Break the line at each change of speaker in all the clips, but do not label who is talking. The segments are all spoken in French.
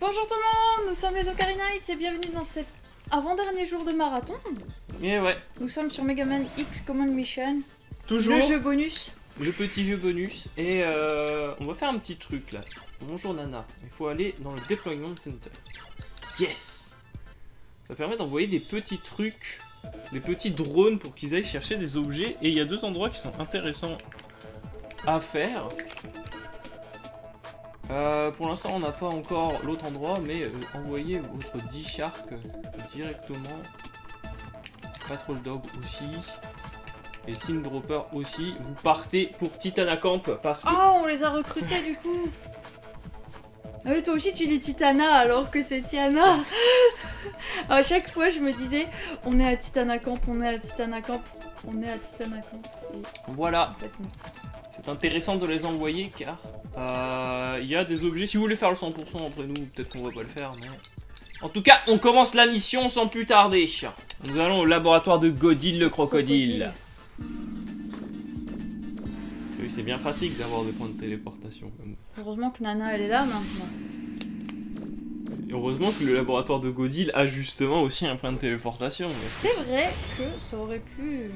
Bonjour tout le monde, nous sommes les Ocarina Knights et bienvenue dans cet avant-dernier jour de marathon.
Et ouais,
Nous sommes sur Mega Man X Command Mission,
toujours
le jeu bonus.
le petit jeu bonus. Et euh, on va faire un petit truc là. Bonjour Nana, il faut aller dans le Deployment Center. Yes Ça permet d'envoyer des petits trucs, des petits drones pour qu'ils aillent chercher des objets. Et il y a deux endroits qui sont intéressants à faire. Euh, pour l'instant, on n'a pas encore l'autre endroit, mais euh, envoyer votre D-Shark directement. Patrol Dog aussi. Et Sin Dropper aussi. Vous partez pour Titanacamp parce que.
Oh, on les a recrutés du coup. Ah oui, toi aussi tu dis Titana alors que c'est Tiana. à chaque fois je me disais, on est à Titanacamp, on est à Titanacamp, on est à Titanacamp. Et
Voilà,
en fait non.
C'est intéressant de les envoyer car euh, il y a des objets. Si vous voulez faire le 100% après nous, peut-être qu'on va pas le faire, mais. En tout cas, on commence la mission sans plus tarder. Nous allons au laboratoire de Godil le crocodile. Oui, c'est bien pratique d'avoir des points de téléportation.
Heureusement que Nana elle est là maintenant.
Et heureusement que le laboratoire de Godil a justement aussi un point de téléportation.
C'est vrai que ça aurait pu.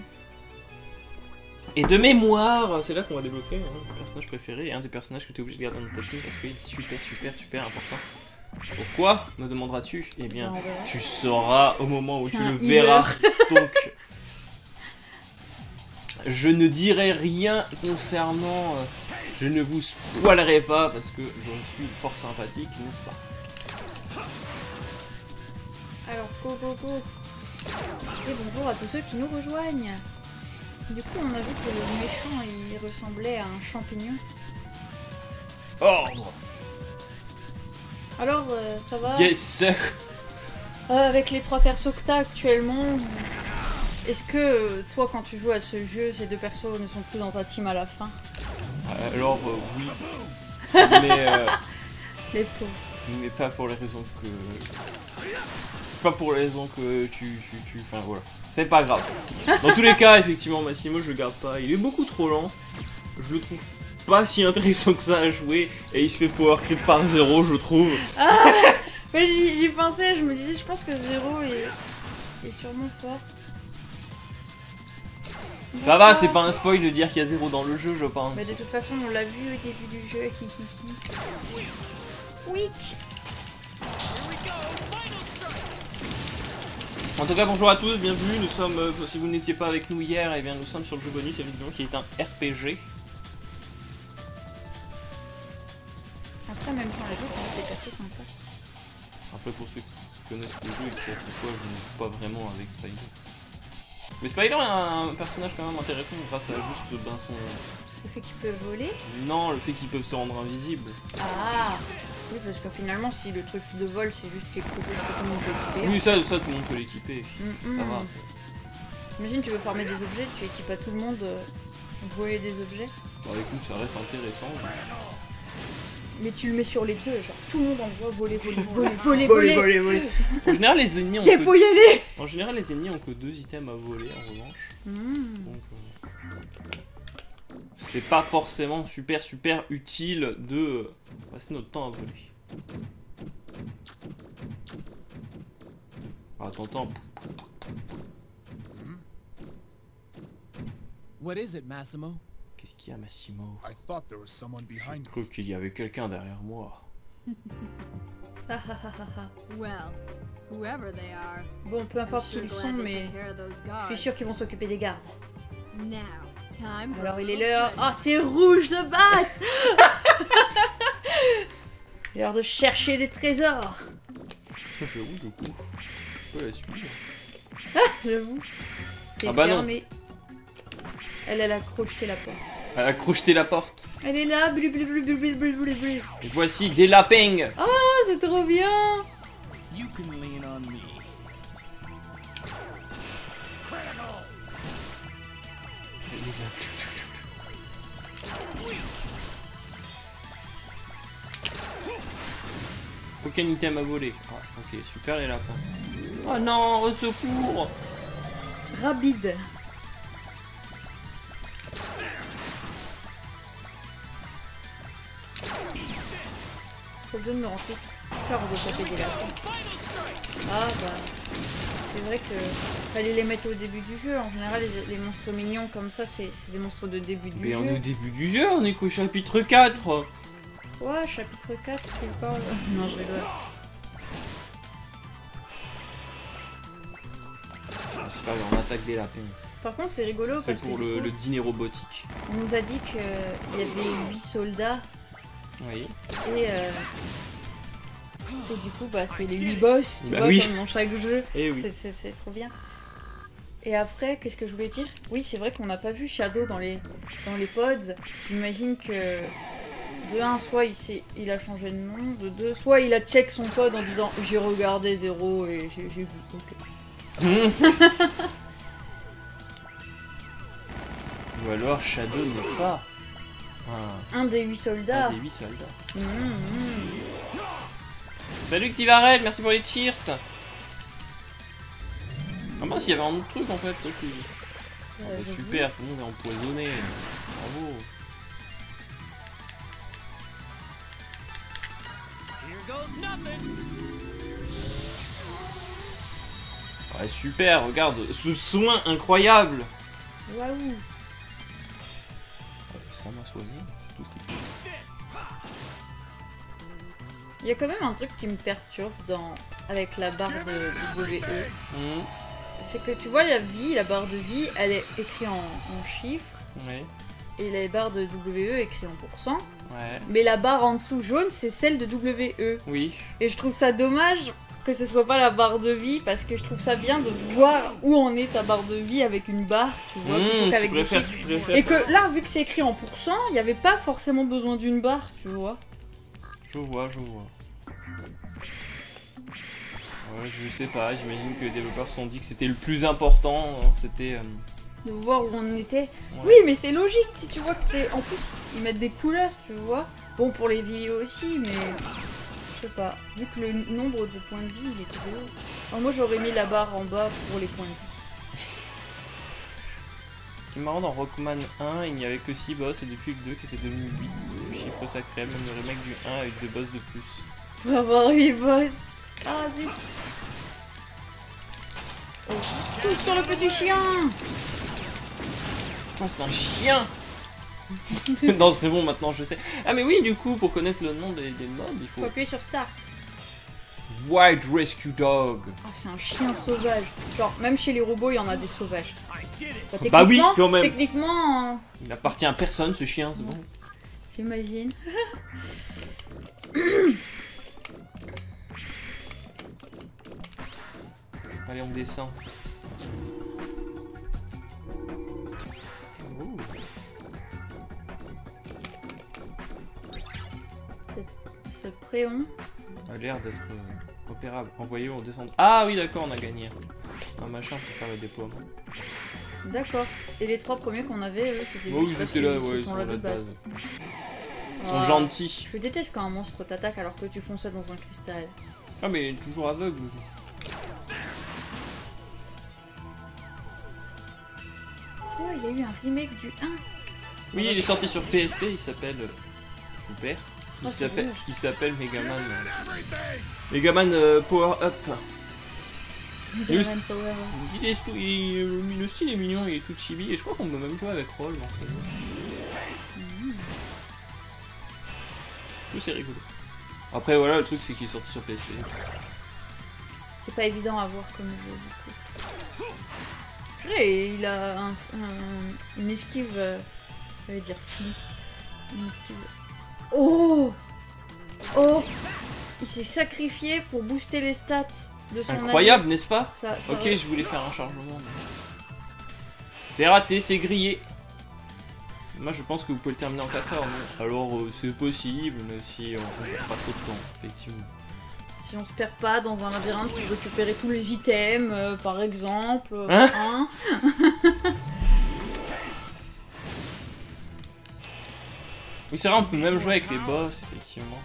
Et de mémoire, c'est là qu'on va débloquer hein, mon personnage préféré et un des personnages que tu es obligé de garder dans ta team parce qu'il est super, super, super important. Pourquoi me demanderas-tu? Eh bien, tu sauras au moment où tu le verras. Donc, je ne dirai rien concernant. euh, je ne vous spoilerai pas parce que je suis fort sympathique, n'est-ce pas?
Alors, go go go Et bonjour à tous ceux qui nous rejoignent Du coup, on a vu que le méchant, il ressemblait à un champignon.
Ordre
Alors, euh, ça va
Yes, sir
Euh, Avec les trois persos que t'as actuellement, est-ce que euh, toi, quand tu joues à ce jeu, ces deux persos ne sont plus dans ta team à la fin
Alors, euh, oui. Mais.
Les pauvres.
mais pas pour les raisons que. Pas pour les raisons que tu. tu, tu- Enfin voilà. C'est pas grave. Dans tous les cas, effectivement, Massimo, je le garde pas. Il est beaucoup trop lent. Je le trouve pas si intéressant que ça à jouer. Et il se fait power creep par zéro, je trouve.
Mais j'y j'y pensais, je me disais, je pense que Zéro est, est sûrement fort.
Ça va, c'est pas un spoil de dire qu'il y a zéro dans le jeu, je pense.
Mais de toute façon, on l'a vu au début du jeu. Weak
En tout cas, bonjour à tous, bienvenue. Nous sommes, euh, si vous n'étiez pas avec nous hier, eh bien, nous sommes sur le jeu bonus, évidemment, qui est un RPG.
Après, même sans la jouer, ça reste des persos sympas.
Après, pour ceux qui, qui connaissent le jeu et qui savent pourquoi, je ne joue pas vraiment avec Spider. Mais Spider est un personnage quand même intéressant grâce à juste ben, son.
Le fait qu'il peut voler.
Non, le fait qu'ils peuvent se rendre invisibles.
Ah Oui, parce que finalement, si le truc de vol, c'est juste quelque chose que tout le monde peut équiper.
Oui, ça, ça, tout le monde peut l'équiper.
Mm,
Ça va.
Imagine, tu veux farmer des objets, tu équipes à tout le monde euh, voler des objets.
Bah, écoute, ça reste intéressant.
Mais tu le mets sur les deux, genre tout le monde envoie voler, voler, voler, voler, voler.
voler. En général, les ennemis ont que...
Dépouillez-les
En général, les ennemis ont que deux items à voler en revanche.
Mm.
Donc, euh, c'est pas forcément super super utile de euh, passer notre temps à voler. Ah, t'entends
What is it, Massimo?
Qu'est-ce qu'il y a, Massimo?
I thought there was someone
J'ai
behind
cru qu'il y avait quelqu'un derrière moi.
Well, whoever they are,
Bon, peu
I'm
importe qui ils sont, mais je
guards.
suis sûre qu'ils vont s'occuper des gardes.
Now,
alors il est l'heure. Oh, c'est rouge, The Bat Il est l'heure de chercher des trésors
J'avoue, du coup, je peux la suivre.
Ah, j'avoue. C'est
ah bah
fermé. Non. Elle, elle a crocheté la porte.
Elle a crocheté la porte.
Elle est là,
voici des lapins
Oh, c'est trop bien.
Aucun item à voler. Ah, ok, super les lapins. Oh non, au secours
Rabide. Ça donne me rend triste. faire de taper des lapins. Ah bah. C'est vrai que fallait les mettre au début du jeu. En général, les, les monstres mignons comme ça, c'est des monstres de début du
Mais
jeu.
on est au début du jeu, on est qu'au chapitre 4.
Ouais, chapitre 4, c'est pas. Non, je rigole.
Ah, C'est pas grave, on attaque des lapins.
Par contre, c'est rigolo
C'est
parce que
pour
du
le,
coup,
le dîner robotique.
on nous a dit qu'il y avait 8 soldats
Oui.
et. euh, et du coup, bah, c'est les 8 boss, tu
Bah
vois,
oui.
comme dans chaque jeu.
Eh oui.
C'est- trop bien. Et après, qu'est-ce que je voulais dire? Oui, c'est vrai qu'on n'a pas vu Shadow dans les, dans les pods. J'imagine que de 1, soit il, il a changé de nom, de 2, soit il a check son pod en disant j'ai regardé 0 et j'ai vu. ok.
Ou alors Shadow n'est pas un,
Un des 8 soldats.
un des 8 soldats.
Mmh, mmh.
Salut Xivarel, merci pour les cheers. Ah mince, il y avait un autre truc en fait.
Euh,
Ah bah,
j'avoue.
super, tout le monde est empoisonné. Bravo.
Here goes nothing.
Ouais, super, regarde, ce soin incroyable.
Waouh
Ça m'a soigné, c'est tout ce qui
Il y a quand même un truc qui me perturbe dans... avec la barre de WE.
Hum,
C'est que tu vois la vie, la barre de vie, elle est écrite en, en chiffres et la barre de WE est écrite en pourcent.
ouais.
Mais la barre en dessous jaune, c'est celle de WE.
Oui,
Et je trouve ça dommage que ce soit pas la barre de vie parce que je trouve ça bien de voir où en est ta barre de vie avec une barre, tu vois, plutôt
Hum, tu
qu'avec des chiffres. Et que là, vu que c'est écrit en pourcent, il n'y avait pas forcément besoin d'une barre, tu vois.
Je vois, je vois. Ouais, je sais pas, j'imagine que les développeurs se sont dit que c'était le plus important, hein, c'était... euh,
De voir où on était.
ouais.
Oui, mais c'est logique si tu vois que t'es. En plus, ils mettent des couleurs, tu vois. Bon, pour les vidéos aussi, mais. Je sais pas. Vu que le nombre de points de vie, il est trop haut. Alors, moi, j'aurais mis la barre en bas pour les points de vie.
Ce qui est marrant dans Rockman 1, il n'y avait que 6 boss et depuis le 2 qui était devenu 8, c'est le chiffre sacré, même le remake du 1 avec 2 boss de plus.
Pour avoir 8 boss. Ah, zut. Oh. Tous sur le petit chien
Quoi, c'est un chien Non, c'est bon, maintenant je sais. Ah, mais oui, du coup, pour connaître le nom des, des mobs, il
Faut
faut
appuyer sur Start.
Wild Rescue Dog.
Ah, c'est un chien sauvage. Genre, même chez les robots, il y en a des sauvages. Bah,
Bah oui, quand même.
Techniquement, euh,
Il appartient à personne ce chien, c'est bon.
j'imagine.
Allez, on descend.
Ce préon.
A l'air d'être euh, opérable. Envoyez, on descend. Ah oui, d'accord, on a gagné. Un machin pour faire le déploiement.
D'accord. Et les trois premiers qu'on avait, eux, c'était
Oh,
juste
là,
ils
ouais, ils
sont là de base.
base. Ils sont
Ah.
gentils.
Je déteste quand un monstre t'attaque alors que tu fonces dans un cristal.
Ah, mais toujours aveugle.
Oh, il y a eu un remake du 1.
Oui, il est sorti sur PSP, il s'appelle. euh, Super. Il
c'est
s'appelle
rouge.
il s'appelle Megaman. euh, Megaman euh, Power Up. Le style est mignon, il est tout chibi et je crois qu'on peut même jouer avec Roll. en fait. Tout c'est rigolo. Après voilà, le truc c'est qu'il est sorti sur PSP.
C'est pas évident à voir comme jeu du coup. Purée, il a un, un- une esquive. euh, je vais dire. Une esquive. Oh Oh Il s'est sacrifié pour booster les stats de son
Incroyable, n'est-ce pas
allié. Ça- ça
Ok, je voulais faire un chargement. mais- C'est raté, c'est grillé. Moi je pense que vous pouvez le terminer en 4 heures. Alors euh, c'est possible, mais si on perd pas trop de temps, effectivement.
Si on se perd pas dans un labyrinthe pour récupérer tous les items, euh, par exemple. euh,
Hein
hein.
Oui, c'est vrai, on peut même jouer avec les boss, effectivement.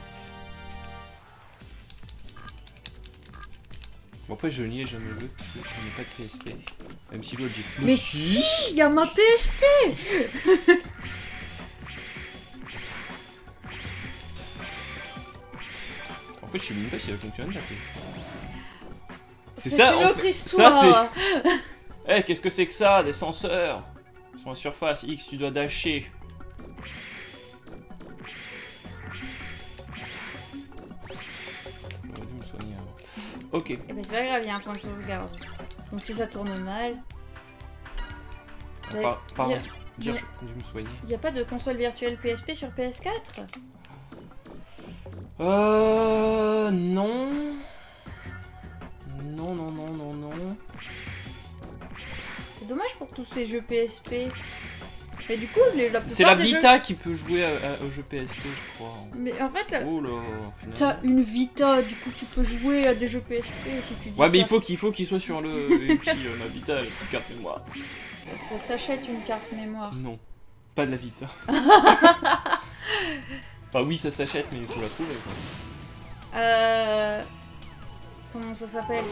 Bon, après, je n'y ai jamais joué parce que je n'ai pas de PSP. Même si l'autre, j'ai plus.
Mais si Il y a ma PSP
En fait, je sais même pas si elle fonctionne la PS. C'est
C'est
ça,
une autre histoire.
ça, Eh, qu'est-ce que c'est que ça Des senseurs? Sur la surface, X, tu dois dasher. Ok.
Eh ben, c'est pas grave, il y a un point de sauvegarde. Donc si ça tourne mal, Ouais,
Par,
a-
dire, me soigner.
il n'y a pas de console virtuelle PSP sur PS4
Euh. Non. Non, non, non, non, non.
C'est dommage pour tous ces jeux PSP. Et du coup, les, la
C'est la
jeux-
Vita qui peut jouer à- à- au jeu PSP, je crois.
Mais en fait, la-
Oh là,
t'as une Vita, du coup tu peux jouer à des jeux PSP si tu dis
Ouais, mais il faut qu'il faut qu'il soit sur le. Et puis, euh, ma Vita, la petite carte mémoire.
Ça, ça s'achète une carte mémoire.
Non, pas de la Vita. bah oui, ça s'achète, mais il faut la trouver. Quoi.
Euh... Comment ça s'appelle?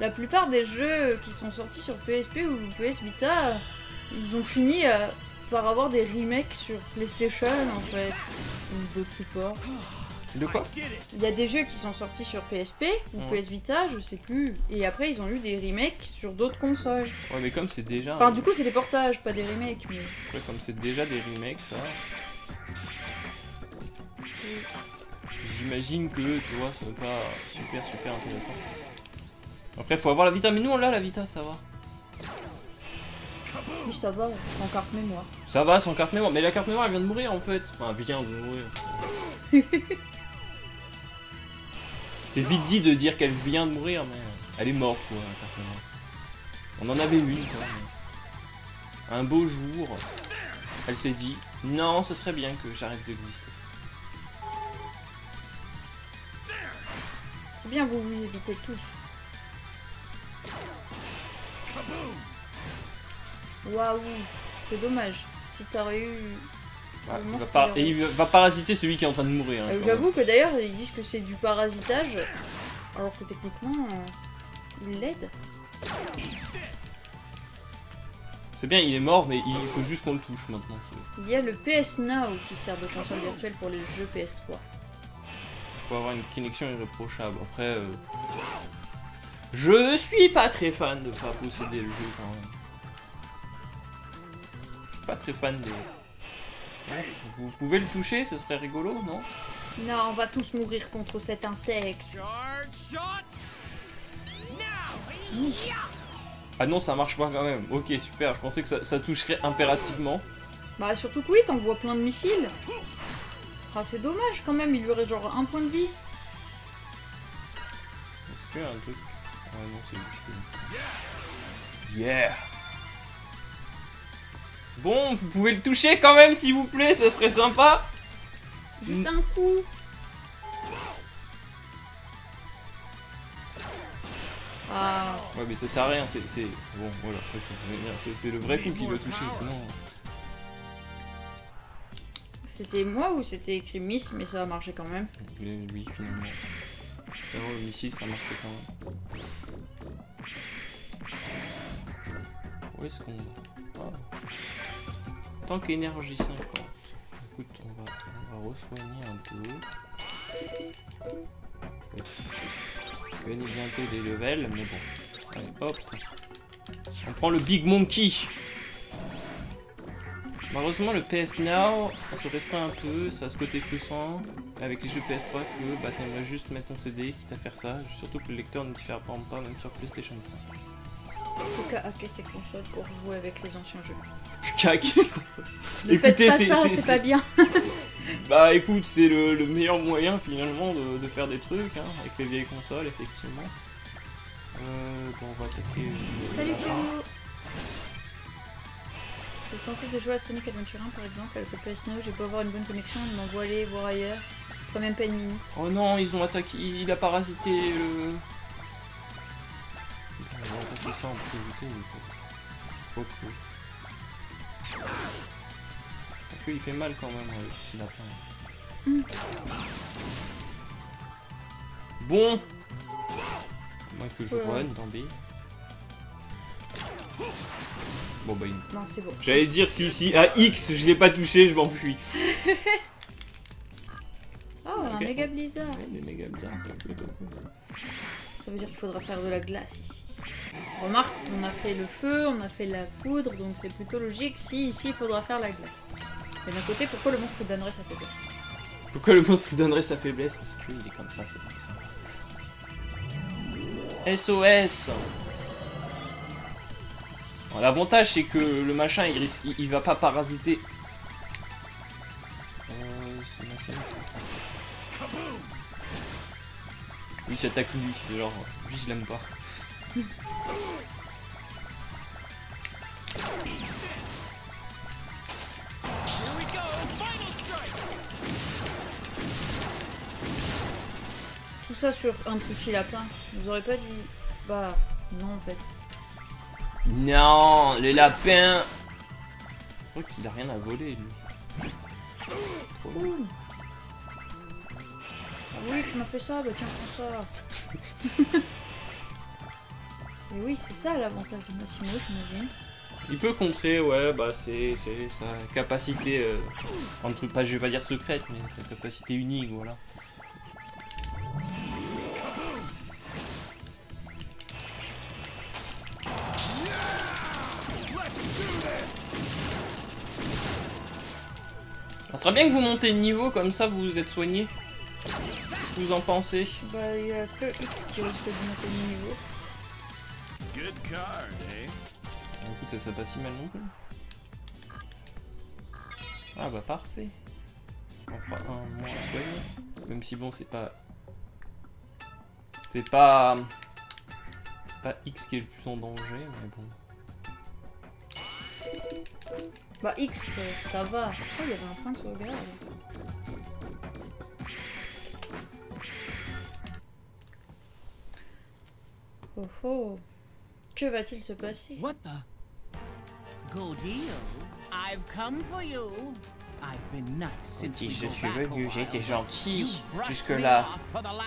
La plupart des jeux qui sont sortis sur PSP ou PS Vita, ils ont fini euh, par avoir des remakes sur PlayStation en fait, ou d'autres supports.
De quoi.
Il y a des jeux qui sont sortis sur PSP ou
Ouais.
PS Vita, je sais plus, et après ils ont eu des remakes sur d'autres consoles.
Ouais, mais comme c'est déjà.
Enfin, du coup, c'est des portages, pas des remakes, mais.
Après, comme c'est déjà des remakes, ça. J'imagine que, tu vois, ça va pas super super intéressant. Après, faut avoir la Vita, mais nous on l'a la Vita, ça va.
Oui, ça va, en carte mémoire.
Ça va sans carte mémoire, mais la carte mémoire elle vient de mourir en fait. Enfin, elle vient de mourir. C'est vite dit de dire qu'elle vient de mourir, mais elle est morte quoi, la carte mémoire. On en avait une quoi. Un beau jour, elle s'est dit non, ce serait bien que j'arrête d'exister.
C'est bien, vous vous évitez tous. Waouh, c'est dommage. Si t'aurais eu.
Ouais, il va
il
et il va parasiter celui qui est en train de mourir. hein,
Euh, J'avoue que d'ailleurs, ils disent que c'est du parasitage, alors que techniquement, euh, ils l'aident.
même. C'est bien, il est mort, mais il faut juste qu'on le touche maintenant.
Il y a le PS Now qui sert de console virtuelle pour les jeux PS3.
faut avoir une connexion irréprochable. Après, euh, je suis pas très fan de pas posséder le jeu quand même. Je suis pas très fan des. Vous pouvez le toucher, ce serait rigolo, non?
Non, on va tous mourir contre cet insecte.
Ah non, ça marche pas quand même. Ok, super. Je pensais que ça, ça toucherait impérativement.
Bah surtout que oui, t'envoies plein de missiles. Ah c'est dommage quand même, il lui aurait genre un point de vie.
Est-ce qu'il y a un truc? Ouais, non, c'est juste. Yeah Bon, vous pouvez le toucher quand même, s'il vous plaît, ça serait sympa.
Juste un coup. Ah,
Ouais, mais ça sert à rien, c'est. Bon, voilà, ok. C'est le vrai coup qui doit toucher, sinon.
c'était moi ou c'était écrit Miss, mais ça a marché quand même.
Oui, finalement. Alors, le missile, ça marchait quand même. Où est-ce qu'on va? Ah. Tant qu'énergie 50. Écoute, on va, on re-soigner un peu. Gagner bientôt des levels, mais bon. Allez, hop. On prend le Big Monkey. Malheureusement, le PS Now se restreint un peu, ça a ce côté frustrant avec les jeux PS3 que bah, t'aimerais juste mettre ton CD, quitte à faire ça, surtout que le lecteur ne diffère pas pas même sur PlayStation 5.
Qu'à hacker ces consoles pour jouer avec les anciens jeux.
Que
Ne faites
Écoutez, c'est-
pas bien.
Bah écoute, c'est le, le meilleur moyen finalement de, de faire des trucs, hein, avec les vieilles consoles, effectivement. Euh, bon, on va attaquer... euh,
Salut Cléo J'ai tenté de jouer à Sonic Adventure 1 par exemple avec le PS Now, j'ai beau avoir une bonne connexion, il m'envoie aller voir ailleurs. Pas même pas une minute.
Oh non, ils ont attaqué, il a parasité le... Ça en priorité, mais faut... faut que... Faut que il fait mal quand même, ce lapin. Bon Moins que je
Ouais.
run, tant pis. Bon bah il-
Non, c'est bon.
J'allais dire si si à X je l'ai pas touché, je m'enfuis.
Oh, un méga blizzard.
Ouais, des méga.
Ça veut dire qu'il faudra faire de la glace ici. Remarque, on a fait le feu, on a fait la poudre, donc c'est plutôt logique si ici il faudra faire la glace. Et d'un côté, pourquoi le monstre donnerait sa faiblesse?
Pourquoi le monstre donnerait sa faiblesse? Parce qu'il est comme ça, c'est plus simple. SOS L'avantage c'est que le machin il, risque, il va pas parasiter. Oui, j'attaque lui, genre lui je l'aime pas.
Tout ça sur un petit lapin. Vous aurez pas dû... Bah, non en fait.
Non, les lapins Je crois qu'il a rien à voler lui. Trop
oui, tu m'as fait ça, bah tiens, prends ça. Et oui, c'est ça l'avantage de Massimo, j'imagine.
Il peut contrer, ouais, bah c'est c'est sa capacité, euh, entre pas, je vais pas dire secrète, mais sa capacité unique, voilà. Ça serait bien que vous montez de niveau, comme ça vous vous êtes soigné. Qu'est-ce que vous en pensez
Bah, il y a que X qui risque de monter de niveau.
Good card, eh?
Bah, Écoute, ça serait pas si mal non plus. Ah bah parfait. On fera un moins soigné. Même si bon, c'est pas... C'est pas... C'est pas X qui est le plus en danger, mais bon.
Bah, X, euh, ça va. Oh, il y avait un point de sauvegarde. Oh oh. Que va-t-il se passer
What the?
Good deal. I've come for you. I've been nice since
Si
we
je suis venu, j'ai été gentil jusque-là.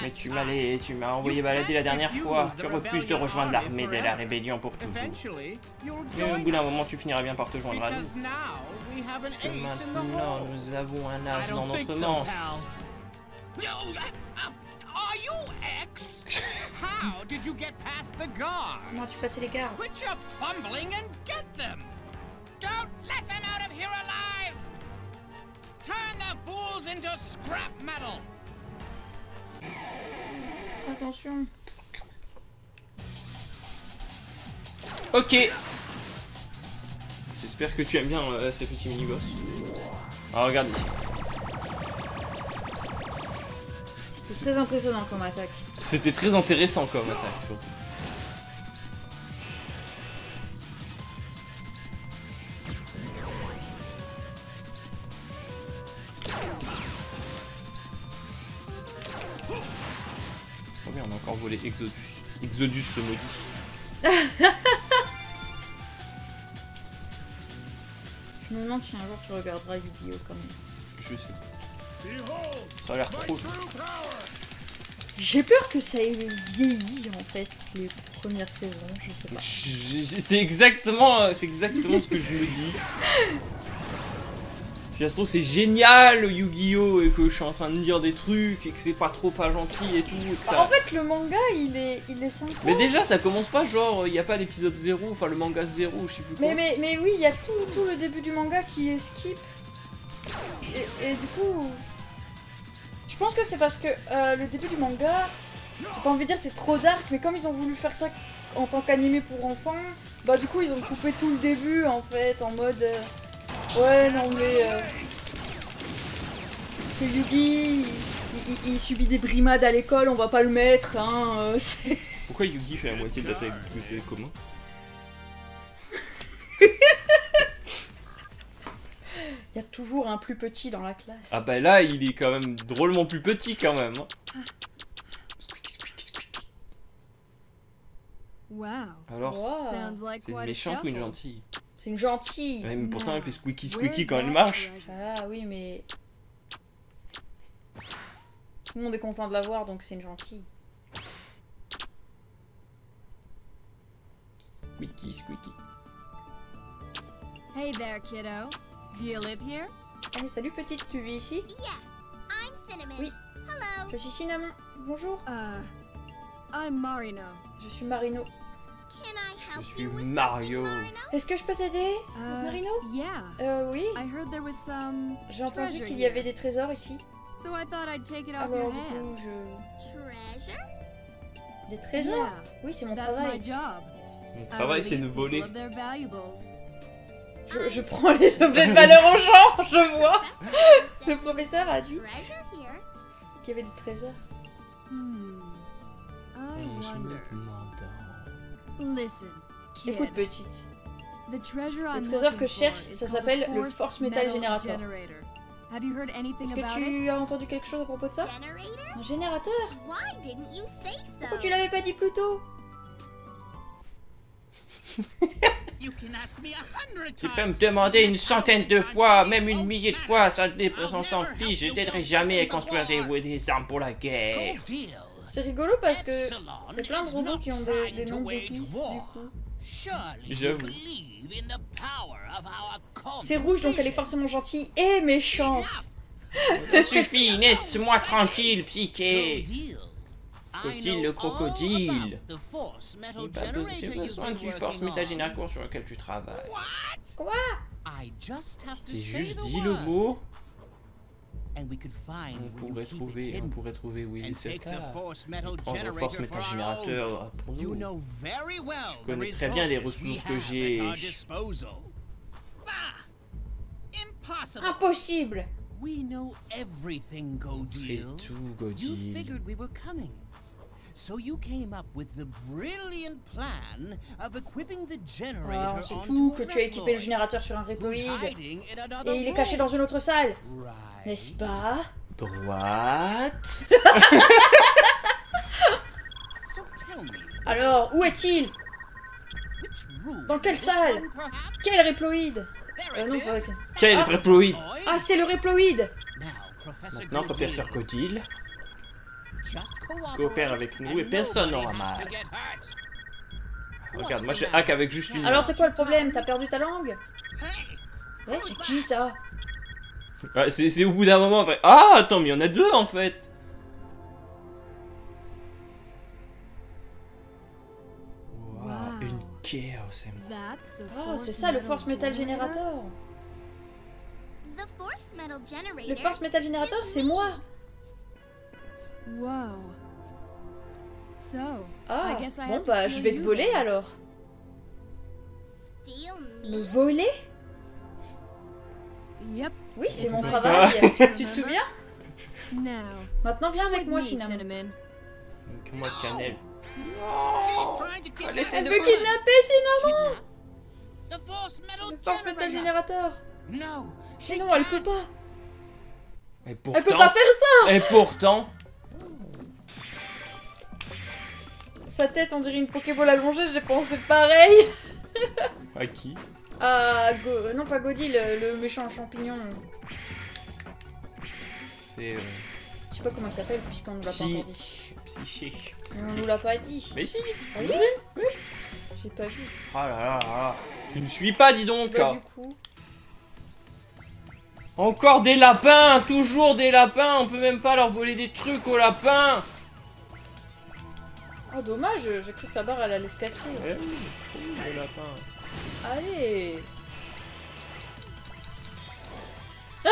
Mais tu m'as
time.
les- tu m'as envoyé balader la dernière fois. Tu refuses de rejoindre l'armée de la rébellion pour toujours.
Eventually, you'll
Et au bout d'un moment, tu finiras bien par te joindre à nous. Que
the
maintenant, nous avons un as dans notre manche.
How did you get past the guard?
Comment as-tu passé les gardes?
Quit your fumbling and get them! Don't let them out of here alive! Turn the fools into scrap metal!
Attention.
Ok. J'espère que tu aimes bien euh, ces petits mini-boss. Alors regarde.
C'est très impressionnant comme attaque.
C'était très intéressant comme attaque. Oh bien, on a encore volé Exodus. Exodus le maudit.
Je me demande si un jour tu regarderas Yu-Gi-Oh quand même.
Je sais. Ça a l'air trop.
J'ai peur que ça ait vieilli en fait les premières saisons, je sais pas.
C'est exactement, euh, c'est exactement ce que je me dis. Si ça se trouve, c'est génial le Yu-Gi-Oh! et que je suis en train de dire des trucs et que c'est pas trop pas gentil et tout. Et que ça...
En fait, le manga il est, il est sympa.
Mais déjà, ça commence pas genre, il y a pas l'épisode 0, enfin le manga 0, je sais plus quoi.
Mais, mais, mais oui, il y a tout, tout le début du manga qui est skip. Et, et du coup. Je pense que c'est parce que euh, le début du manga, j'ai pas envie de dire c'est trop dark, mais comme ils ont voulu faire ça en tant qu'animé pour enfants, bah du coup ils ont coupé tout le début en fait, en mode. euh, ouais, non mais. euh, que Yugi. Il, il- il subit des brimades à l'école, on va pas le mettre, hein. euh,
Pourquoi Yugi fait la moitié de l'attaque du coup c'est commun
Il y a toujours un plus petit dans la classe.
Ah bah là, il est quand même drôlement plus petit quand même. hein. Squeaky, squeaky, squeaky.
Wow.
Alors,
Wow.
C'est une méchante ou une gentille
C'est une gentille.
Ouais, mais pourtant, elle fait squeaky squeaky quand elle marche.
Ah oui, mais. Tout le monde est content de la voir, donc c'est une gentille.
Squeaky squeaky.
Hey there, kiddo. Do you live here?
Allez, salut petite, tu vis ici?
Yes, I'm Cinnamon.
Oui.
Hello.
Je suis Cinnamon. Bonjour.
Uh, I'm Marino.
Je suis Marino.
Can I
Je
help
suis
you with
Mario.
something, Marino?
Est-ce que je peux t'aider,
Uh,
Marino?
Yeah.
Euh, oui.
I heard there was some,
J'ai entendu
treasure
qu'il y avait
here.
des trésors ici.
so I thought I'd take it off
Alors,
your
du coup,
hands.
je...
Treasure?
Des trésors?
Yeah,
Oui, c'est mon
that's my
travail.
job.
Mon
I
travail, c'est de voler.
Je, je prends les objets de valeur aux gens, je vois. Le professeur a dit
treasure here.
qu'il y avait des trésors.
Hmm. Kid.
Écoute, petite.
The treasure I'm
trésor que je cherche, ça s'appelle le
force
Metal Generator.
generator. Have you heard anything
Est-ce
about
que
it?
tu as entendu quelque chose à propos de ça? Un générateur?
Why didn't you say so?
Pourquoi tu l'avais pas dit plus tôt?
Tu peux me demander une centaine de fois, même une millier de fois, ça dépend, on s'en fiche, je t'aiderai jamais à construire des, des armes pour la guerre.
C'est rigolo parce que il y a plein de
is
robots
not
qui ont des,
trying
des
to
noms
wage
d'épices du
war.
coup.
J'avoue.
believe in the power of our common
C'est rouge donc elle est forcément gentille et méchante.
Ça suffit, laisse-moi tranquille,
Go
psyché. Crocodile, le crocodile. J'ai pas besoin- du force
on.
métagénateur sur lequel tu travailles.
What?
Quoi?
I just have to
J'ai juste dit le mot.
and we could find
On pourrait trouver, on pourrait trouver, oui, c'est ça.
force metal
Prendre force
own.
métagénateur pour
You
nous.
know very well the
connais très bien les ressources que j'ai.
at our disposal. Ah, impossible.
Impossible
We know everything,
C'est tout, Godil.
figured we were coming. So you came up with the brilliant plan of equipping the generator
Alors, on sait
onto
tout que tu as équipé le générateur sur un
another
et il est caché
room.
dans une autre salle,
Right.
n'est-ce pas?
Droite.
So tell me,
Alors, où est-il?
which room?
Dans quelle salle? Quel Reploid
There
Euh,
it
non,
is.
pas.
Quel
Ah.
Reploid
Boy.
Ah, c'est le Reploid
Now, Professor
Maintenant, professeur Codil. Coopère avec nous et personne n'aura mal. Regarde, moi je hack avec juste une
Alors, c'est quoi le problème? T'as perdu ta langue? Ouais, c'est qui ça?
Ah, c'est au bout d'un moment. vrai. Ah, attends, mais il y en a deux en fait. Wow, une chaos.
Ah,
force
c'est ça le
metal
Force Metal
generator?
Generator
The force metal generator.
Le Force Metal Generator, c'est moi Ah,
I guess I
bon bah je vais te voler
then.
alors.
Steal
Me?
Me?
voler?
Yep.
Oui, c'est mon travail. tu te souviens?
Now,
Maintenant viens avec moi, Cinnamon.
Moi de cannelle.
Elle veut kidnapper Cinnamon
the force metal
Le Force Metal
generator.
Générateur Mais non, elle peut pas
Et
Elle peut pas faire ça
Et pourtant.
Sa tête, on dirait une Pokéball allongée, j'ai pensé pareil
À qui
Ah, Go... non pas Godil, le, le méchant champignon.
C'est. Euh,
Je sais pas comment il s'appelle puisqu'on nous l'a pas encore dit.
Psyché.
On nous l'a pas dit.
Mais si
Ah oui J'ai pas vu.
Oh là là là là. Tu ne suis pas, dis donc
Bah du coup...
Encore des lapins Toujours des lapins On peut même pas leur voler des trucs aux lapins
Oh dommage, j'ai cru que sa barre elle allait se casser.
Eh oui, des lapins.
Allez Ah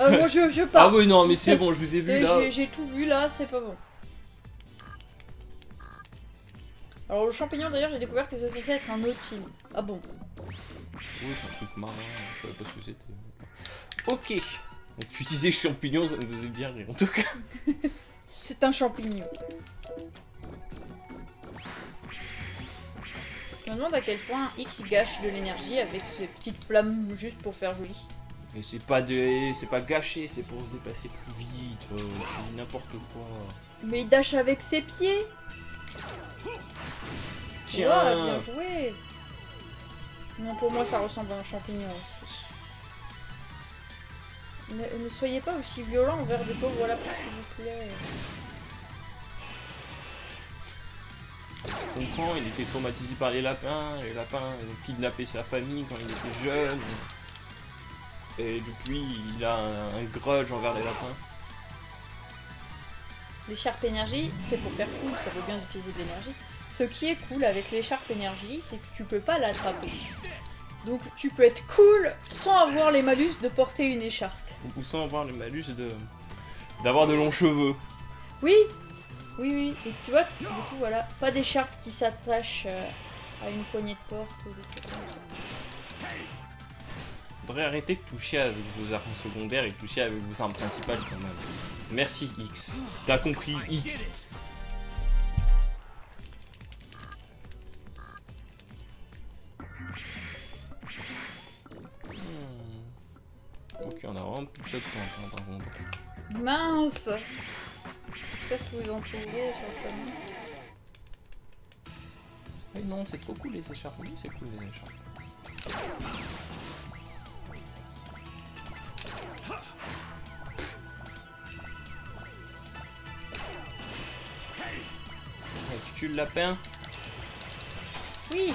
Euh, Moi je, je
Ah
pars.
oui, non, mais c'est bon, je vous ai vu là.
J'ai tout vu là, c'est pas bon. Alors le champignon d'ailleurs j'ai découvert que c'est censé être un nautile. Ah bon
Oui, c'est un truc marin, je savais pas ce que c'était. Ok. Donc tu disais champignon, ça me faisait bien rire en tout cas.
C'est un champignon. Je me demande à quel point X gâche de l'énergie avec ces petites flammes juste pour faire joli.
Mais c'est pas de, c'est pas gâché, c'est pour se déplacer plus vite, euh, n'importe quoi.
Mais il dash avec ses pieds
Tiens,
bien joué Non, pour moi ça ressemble à un champignon aussi. Ne, ne soyez pas aussi violent envers des pauvres lapins s'il vous plaît.
Je comprends, il était traumatisé par les lapins, les lapins ont kidnappé sa famille quand il était jeune. Et depuis, il a un, un grudge envers les lapins.
l'écharpe énergie, c'est pour faire cool, ça vaut bien d'utiliser de l'énergie. Ce qui est cool avec l'écharpe énergie, c'est que tu peux pas l'attraper. Donc tu peux être cool sans avoir les malus de porter une écharpe.
Ou sans avoir le malus de d'avoir de longs cheveux.
Oui, oui, oui. Et tu vois, du coup, voilà, pas d'écharpe qui s'attache euh, à une poignée de porte ou des trucs.
Faudrait arrêter de toucher avec vos armes secondaires et toucher avec vos armes principales quand même. Merci X. T'as compris X. Hmm. Ok, on a vraiment plus de points par contre.
Mince J'espère que vous en trouverez sur le chemin.
Mais non, c'est trop cool les écharpes. Oui, c'est cool les écharpes. Ouais, tu tues le lapin
Oui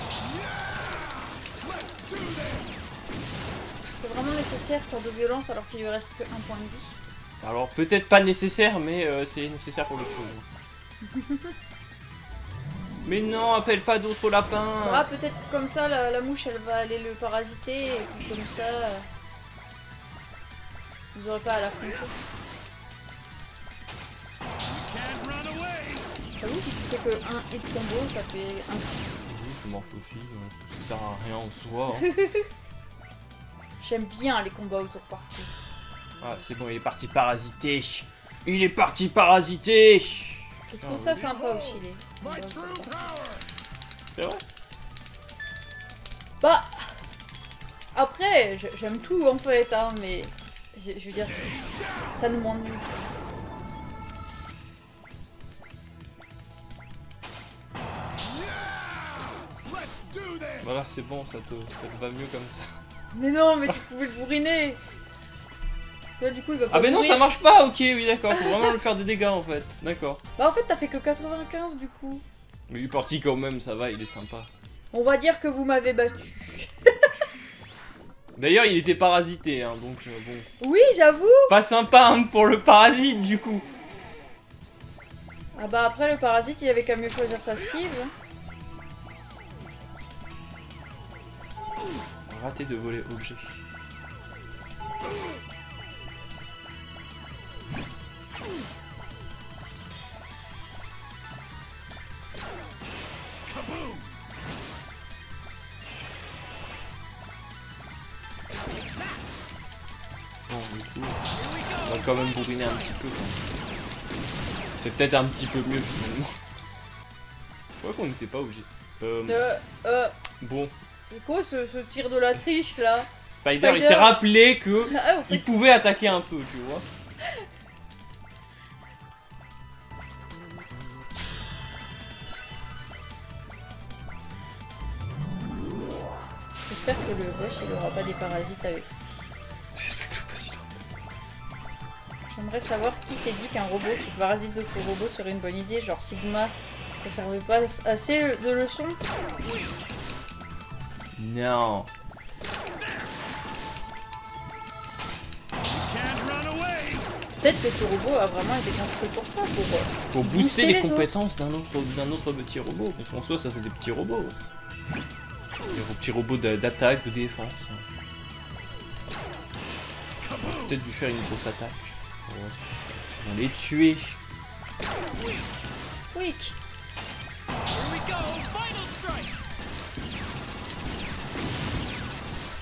C'est vraiment nécessaire tant de violence alors qu'il lui reste que un point de vie.
Alors peut-être pas nécessaire, mais euh, c'est nécessaire pour le tuer. mais non, appelle pas d'autres lapins
Ah, peut-être comme ça, la, la mouche, elle va aller le parasiter, et puis comme ça... euh, Vous aurez pas à la
away.
J'avoue, si tu fais que un hit combo, ça fait un petit.
Oui, ça marche aussi, euh, ça sert à rien en soi. hein.
J'aime bien les combats autour partout.
Ah, c'est bon, il est parti parasiter Il est parti parasiter
Je trouve ça sympa partout.
power.
C'est vrai?
Bah... Après, j'aime tout en fait, hein, mais... Je, je veux dire, ça ne m'ennuie.
Voilà, c'est bon, ça te, ça te va mieux comme ça.
Mais non, mais tu pouvais le bourriner Là, du coup, il va pas
Ah, mais non, ça marche pas, ok, oui, d'accord, faut vraiment le faire des dégâts en fait, d'accord.
Bah en fait, t'as fait que 95 du coup.
Mais il est parti quand même, ça va, il est sympa.
On va dire que vous m'avez battu.
D'ailleurs, il était parasité, hein, donc euh, bon.
Oui, j'avoue
Pas sympa hein, pour le parasite du coup.
Ah bah après, le parasite, il avait qu'à mieux choisir sa cible.
Raté de voler objet. On va quand même bourriner un petit peu. C'est peut-être un petit peu mieux finalement. Je crois qu'on n'était pas obligé. Euh,
Euh, euh,
bon,
c'est quoi ce, ce tir de la triche là?
Spider, il s'est rappelé que
Ah,
il pouvait attaquer un peu, tu vois.
J'espère que le boss, il aura pas des parasites avec.
J'espère que le boss, il en-
J'aimerais savoir qui s'est dit qu'un robot qui parasite d'autres robots serait une bonne idée, genre Sigma. Ça servait pas assez de leçons?
Non.
Peut-être que ce robot a vraiment été construit pour ça, pour... euh,
Pour booster,
Booster
les,
les
compétences d'un autre, d'un autre petit robot. Parce qu'en soi, ça, c'est des petits robots. Des petits robots d'a- d'attaque, de défense. On va peut-être lui faire une grosse attaque. On va les tuer.
Quick.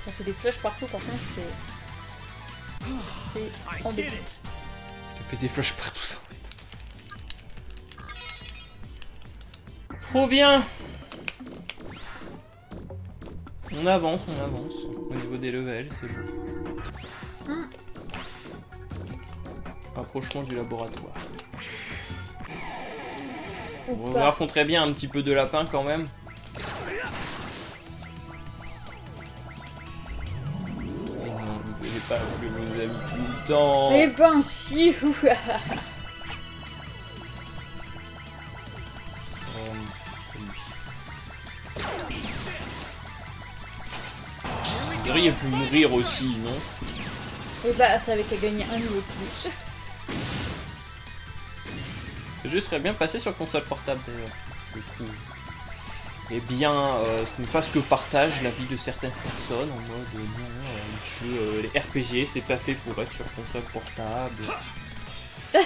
Ça fait des flèches partout, par contre, c'est... C'est
I did
embêtant.
it.
Tu fais des flashs partout ça en fait. Trop bien On avance, on avance. Au niveau des levels, c'est bon.
Hmm.
Approchement du laboratoire. On
pas.
affronterait bien un petit peu de lapin quand même. Et non, vous avez pas appelé vos amis tout le temps.
Eh ben si
Vous devriez pu mourir aussi, non
Eh bah, t'avais qu'à gagner un niveau plus.
Le jeu serait bien passé sur console portable d'ailleurs. du coup. Eh bien, euh, ce n'est pas ce que partage la vie de certaines personnes en mode euh, non, euh, les, jeux, euh, les RPG c'est pas fait pour être sur console portable.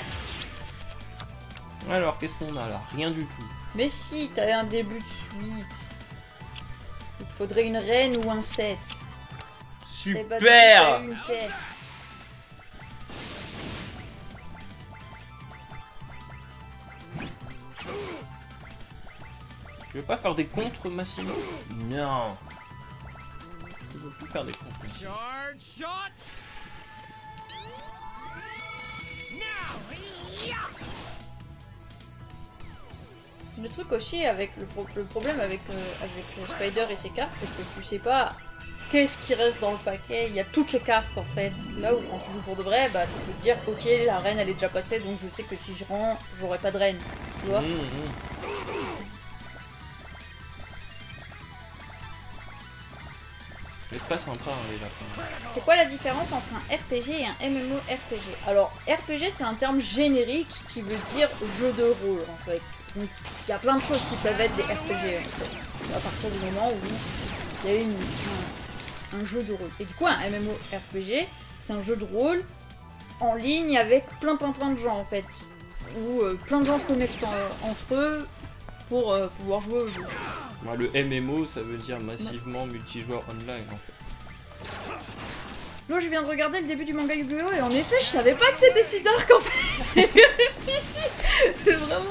Alors, qu'est-ce qu'on a là? Rien du tout.
Mais si, t'avais un début de suite. Il te faudrait une reine ou un 7.
Super. Tu veux pas faire des contres, Massimo Non. Tu veux plus faire des contres.
Le truc aussi avec le, pro- le problème avec, euh, avec le Spider et ses cartes, c'est que tu sais pas qu'est-ce qui reste dans le paquet? Il y a toutes les cartes en fait. Là où quand tu joues pour de vrai, bah tu peux te dire ok la reine elle est déjà passée donc je sais que si je rends, j'aurai pas de reine. Tu vois?
Mmh, mmh. C'est pas sympa hein.
C'est quoi la différence entre un RPG et un MMORPG Alors, RPG, c'est un terme générique qui veut dire jeu de rôle, en fait. Donc, il y a plein de choses qui peuvent être des RPG, en fait, à partir du moment où il y a une, un, un jeu de rôle. Et du coup, un MMORPG, c'est un jeu de rôle en ligne avec plein, plein, plein de gens, en fait. Où euh, plein de gens se connectent en- entre eux pour euh, pouvoir jouer au jeu.
Le MMO, ça veut dire massivement multijoueur online en fait.
Là, je viens de regarder le début du manga Yu-Gi-Oh! et en effet, je savais pas que c'était si dark en fait! si, si! C'est vraiment.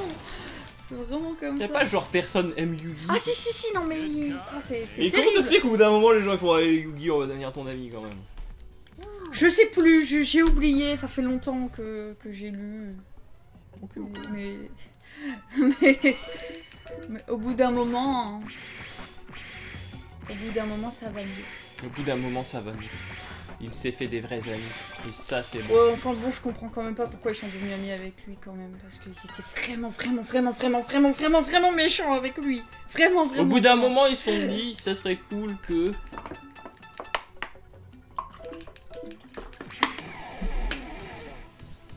C'est vraiment comme
Y'a
ça.
pas genre personne aime Yugi
Ah, si, si, si, non, mais. Ah, c'est
comment ça se fait qu'au bout d'un moment les gens ils font allez Yugi on va devenir ton ami quand même
Je sais plus, j'ai oublié, ça fait longtemps que, que j'ai lu.
Ok,
Mais. Mais. mais au bout d'un moment. hein, Au bout d'un moment, ça va mieux.
Au bout d'un moment ça va mieux. Il s'est fait des vrais amis. Et ça c'est bon.
Ouais, enfin bon, je comprends quand même pas pourquoi ils sont devenus amis avec lui quand même. Parce qu'ils étaient vraiment, vraiment, vraiment, vraiment, vraiment, vraiment, vraiment méchants avec lui. Vraiment, vraiment.
Au bout d'un moment ils se sont dit ça serait cool que.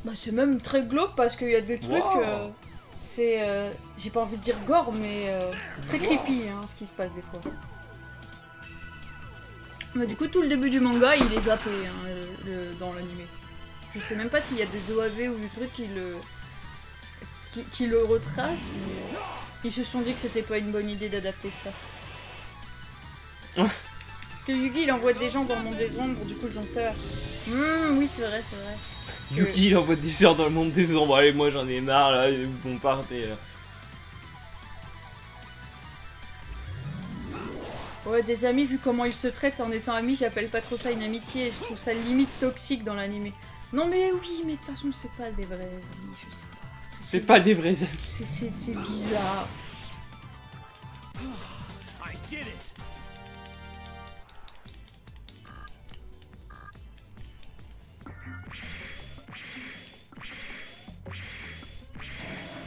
Bah, c'est même très glauque parce qu'il y a des trucs.
Wow.
euh, c'est. euh, J'ai pas envie de dire gore, mais euh, c'est très creepy hein, ce qui se passe des fois. Mais du coup, tout le début du manga, il est zappé hein, le- dans l'animé. Je sais même pas s'il y a des OAV ou des trucs qui le. qui, qui le retracent, mais. Ils se sont dit que c'était pas une bonne idée d'adapter ça. Parce que Yugi il envoie des gens dans le monde des ombres, du coup ils ont peur. Hum, oui, c'est vrai, c'est vrai.
Yugi il envoie des sœurs dans le monde des ombres. Allez moi j'en ai marre là, on partez là.
Ouais, des amis, vu comment ils se traitent en étant amis, j'appelle pas trop ça une amitié et je trouve ça limite toxique dans l'animé. Non, mais oui, mais de toute façon, c'est pas des vrais amis, je sais pas.
C'est pas des vrais amis.
C'est- bizarre.
I did it.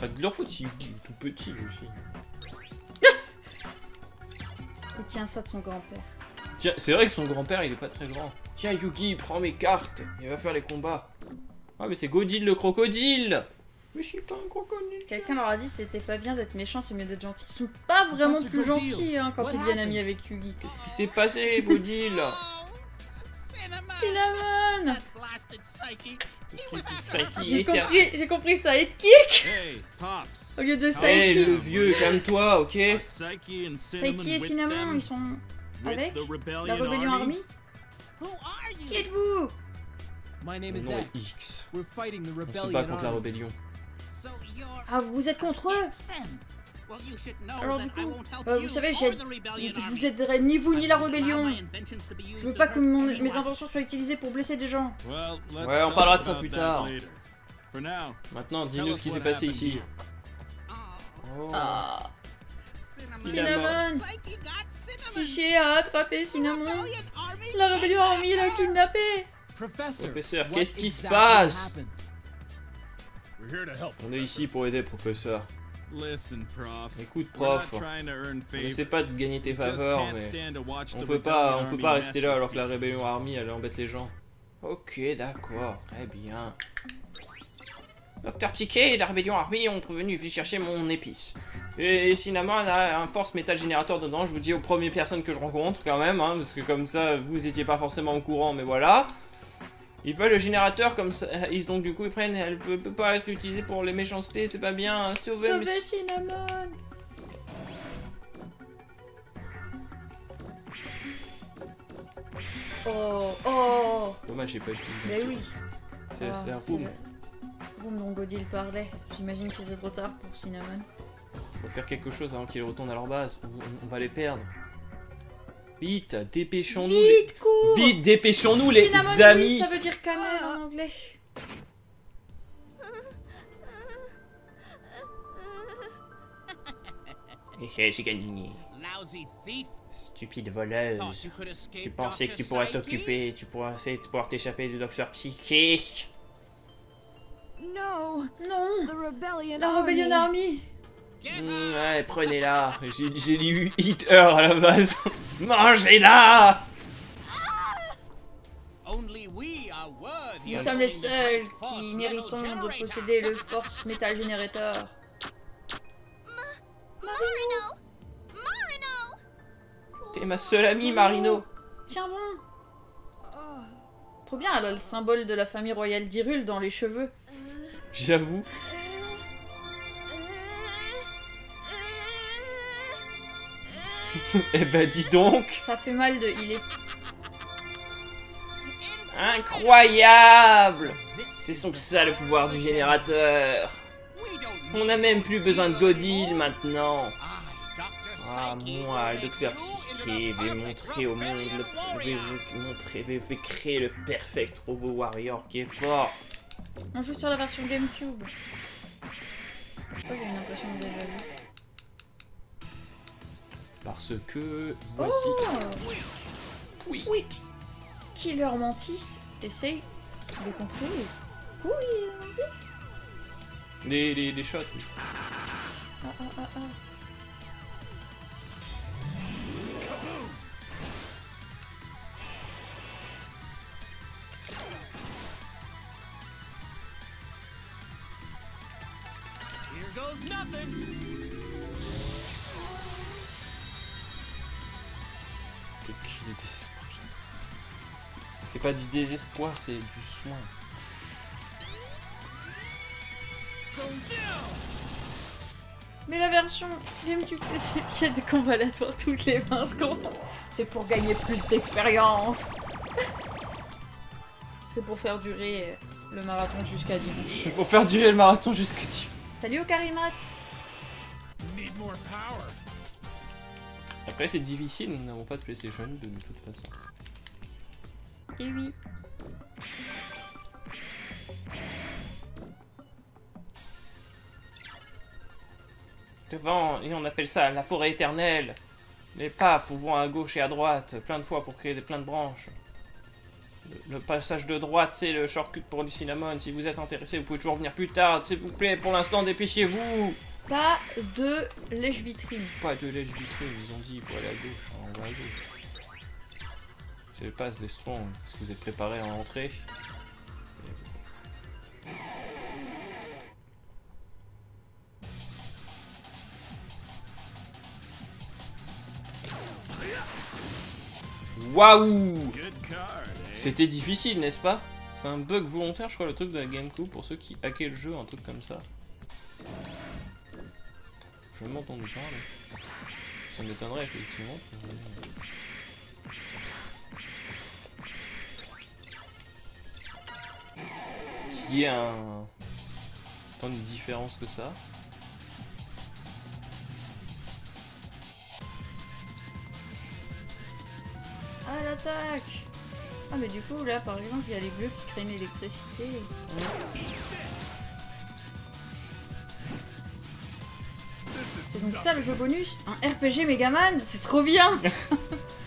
Pas de leur faute est tout petit aussi.
Il tient ça de son grand-père.
Tiens, c'est vrai que son grand-père il est pas très grand. Tiens Yugi, prends mes cartes, il va faire les combats. Ah mais c'est Godil le crocodile Mais je suis pas un crocodile.
Quelqu'un leur a dit que c'était pas bien d'être méchant, c'est mieux d'être gentil. Ils sont pas vraiment plus gentils hein, quand
what
ils deviennent amis avec Yugi.
Qu'est-ce qui s'est passé Godil
Cinnamon.
J'ai compris, j'ai compris sidekick
Hey, Pops.
au lieu de
Hey
Psyche.
le vieux, calme-toi, ok?
Psyche
et Cinnamon, ils sont avec
Rebellion
la rébellion
Army?
army?
Who are you?
Qui êtes-vous?
My name is
nom est
X.
X.
We're fighting the
On se
rebellion
bat contre la rébellion.
Ah, vous êtes contre eux? Alors du coup, euh, vous
you
savez, je vous aiderai ni vous ni la rébellion. Je veux pas que mon- mes inventions soient utilisées pour blesser des gens.
Well, let's
Ouais, on parlera de ça plus tard.
later. For now,
Maintenant, dis-nous
us
ce qui s'est passé ici.
here.
Oh,
Ah,
Cinnamon.
Psyché a attrapé Cinnamon. La rébellion army l'a kidnappé.
Professeur, qu'est-ce qui se passe? On est ici pour aider, professeur.
Listen, prof.
Écoute, prof. On essaie pas de gagner tes faveurs, mais on peut pas, on peut pas rester là alors que la rébellion army elle embête les gens. Ok, d'accord, très bien. Docteur Ticket et la Rébellion Army ont prévenu, vite chercher mon épice. Et Cinnamon a un force métal générateur dedans, je vous dis aux premières personnes que je rencontre quand même, hein, parce que comme ça, vous étiez pas forcément au courant, mais voilà. Ils veulent le générateur comme ça, et donc du coup ils prennent, elle peut, peut pas être utilisée pour les méchancetés, c'est pas bien, hein, sauvez
Sauvez Cinnamon Oh, oh
Dommage, j'ai pas eu.
Mais oui
C'est
Ah,
un room.
le room dont Godil parlait. J'imagine que c'est trop tard pour Cinnamon.
Faut faire quelque chose avant qu'ils retournent à leur base, on va les perdre. Vite, dépêchons-nous les...
Vite, cours
Vite, dépêchons-nous les
Cinnamon, oui,
amis
ça veut dire cannelle en anglais.
J'ai gagné.
Lousy thief.
Stupide voleuse. Tu pensais que tu pourrais t'occuper, tu pourrais essayer de pouvoir t'échapper du docteur psychique.
No,
Non
rebellion.
La Rebellion Army
Mm,
her!
ouais, prenez-la. J'ai j'ai lu Hit Her à la base. Mangez-la
Only we are worthy
Nous sommes les seuls qui méritons de posséder le Force Metal Generator.
Marino! Marino!
T'es ma seule amie, Marino.
Tiens bon Trop bien, elle a le symbole de la famille royale d'Irul dans les cheveux.
J'avoue. Eh ben, dis donc.
Ça fait mal de healer.
Incroyable C'est son
the
ça le pouvoir du générateur. On n'a même plus besoin de Godil maintenant. Ah, moi, le docteur Psyché, vais montrer au monde, le, vais montrer, vais, vais créer le perfect robot warrior qui est fort.
On joue sur la version GameCube. Pourquoi j'ai une impression de déjà vu
Parce que voici.
Oh
Oui.
Oui Killer Mantis essaye de contrôler. Oui
Les, les, les shots. oui.
ah, ah, ah, ah.
Pas du désespoir, c'est du soin.
Mais la version GameCube, c'est celle qui a des combats aléatoires toutes les 20 secondes. C'est pour gagner plus d'expérience. C'est pour faire durer euh, le marathon jusqu'à dimanche.
Pour faire durer le marathon jusqu'à 10.
Salut au Karimat
Need more power.
Après, c'est difficile, nous n'avons pas de PlayStation de toute façon.
Et oui.
Devant, et on appelle ça la forêt éternelle. Les paf, on voit à gauche et à droite, plein de fois pour créer des plein de branches. Le, le passage de droite, c'est le shortcut pour du cinnamon. Si vous êtes intéressé, vous pouvez toujours venir plus tard, s'il vous plaît. Pour l'instant, dépêchez-vous.
Pas de lèche-vitrine.
Pas de lèche vitrine, ils ont dit, il faut aller à gauche, on va à gauche. C'est le pass des strong. Est-ce que vous êtes préparé à entrer Waouh? C'était difficile, n'est-ce pas? C'est un bug volontaire, je crois, le truc de la GameCube, pour ceux qui hackaient le jeu, un truc comme ça. Je m'ai entendu parler. Ça m'étonnerait, effectivement. Qu'il y ait un... tant de différence que ça.
Ah, l'attaque. Ah, mais du coup, là, par exemple, il y a les bleus qui créent l'électricité. C'est donc ça le jeu bonus? Un RPG Megaman C'est trop bien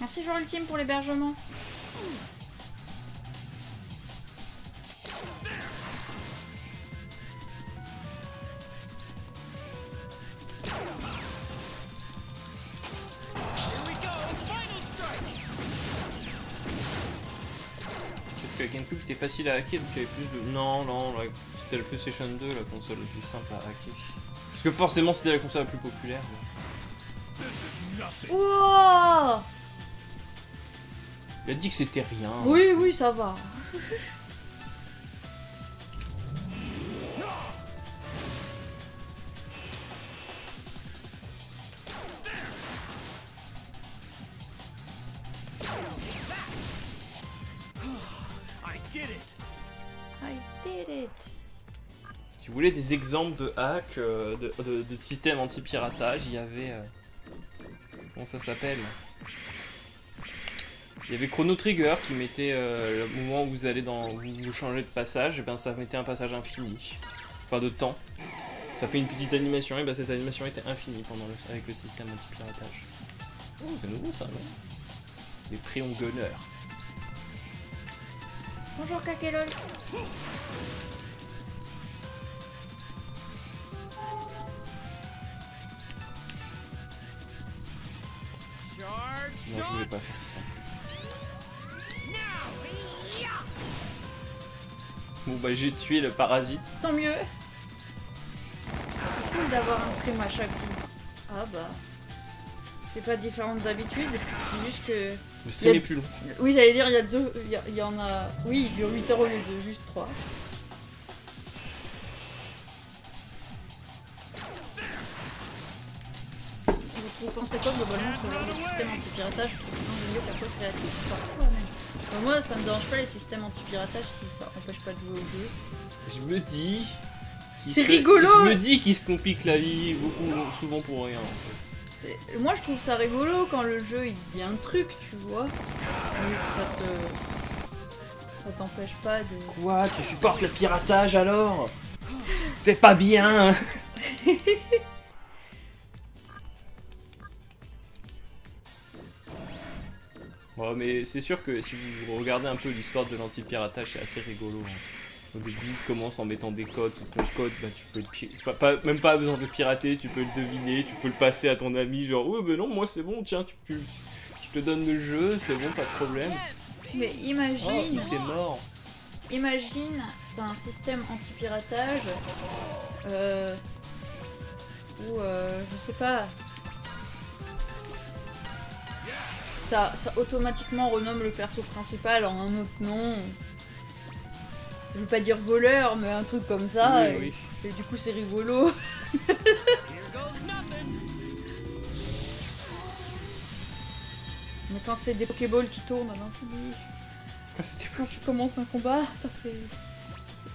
Merci joueur ultime pour l'hébergement.
Peut-être qu'avec une coupe, t'es facile à hacker donc il y avait plus de. Non, non, ouais c'était la PlayStation 2, la console la plus simple à hacker. Parce que forcément, c'était la console la plus populaire. mais- Il a dit que c'était rien.
Oui, oui, ça va.
des exemples de hack, euh, de, de, de système anti-piratage, il y avait... euh, comment ça s'appelle? Il y avait Chrono Trigger qui mettait euh, le moment où vous allez dans... Vous, changez de passage, et ben ça mettait un passage infini. Enfin de temps. Ça fait une petite animation, et ben cette animation était infinie pendant le, avec le système anti-piratage. C'est nouveau ça, non? Les préons gunners.
Bonjour Kakelol.
Non, je voulais pas faire ça. Bon bah j'ai tué le parasite.
Tant mieux. C'est cool d'avoir un stream à chaque coup. Ah bah. C'est pas différent d'habitude. C'est juste que.
Le stream
a-
est plus long.
Oui, j'allais dire, il y a deux. Il y, a- il y en a. Oui, il dure 8 heures au lieu de juste 3. Vous pensez quoi globalement sur le système anti-piratage Je trouve que c'est créatif, parfois même. Enfin, moi, ça me dérange pas les systèmes anti-piratage si ça empêche pas de jouer au jeu.
Je me dis.
C'est rigolo
Je me dis qu'ils se compliquent la vie beaucoup, souvent pour rien. en fait.
C'est- Moi, je trouve ça rigolo quand le jeu il dit un truc, tu vois. Mais que ça te. Ça t'empêche pas de.
Quoi Tu supportes le piratage alors? C'est pas bien Bon, mais c'est sûr que si vous regardez un peu l'histoire de l'anti-piratage, c'est assez rigolo. hein. Au début, il commence en mettant des codes. Sous ton code, bah, tu peux le pas, pas- même pas besoin de pirater, tu peux le deviner, tu peux le passer à ton ami. Genre, ouais, ben non, moi c'est bon, tiens, tu peux. Je te donne le jeu, c'est bon, pas de problème.
Mais
Oh,
imagine,
c'est mort.
imagine, un système anti-piratage euh, où, euh, je sais pas, ça, ça automatiquement renomme le perso principal en un autre nom. Je veux pas dire voleur, mais un truc comme ça.
Oui,
et,
oui.
et du coup, c'est rigolo. Mais quand c'est des Pokéballs qui tournent à l'infini,
Ah, c'était
quand tu commences un combat, ça fait.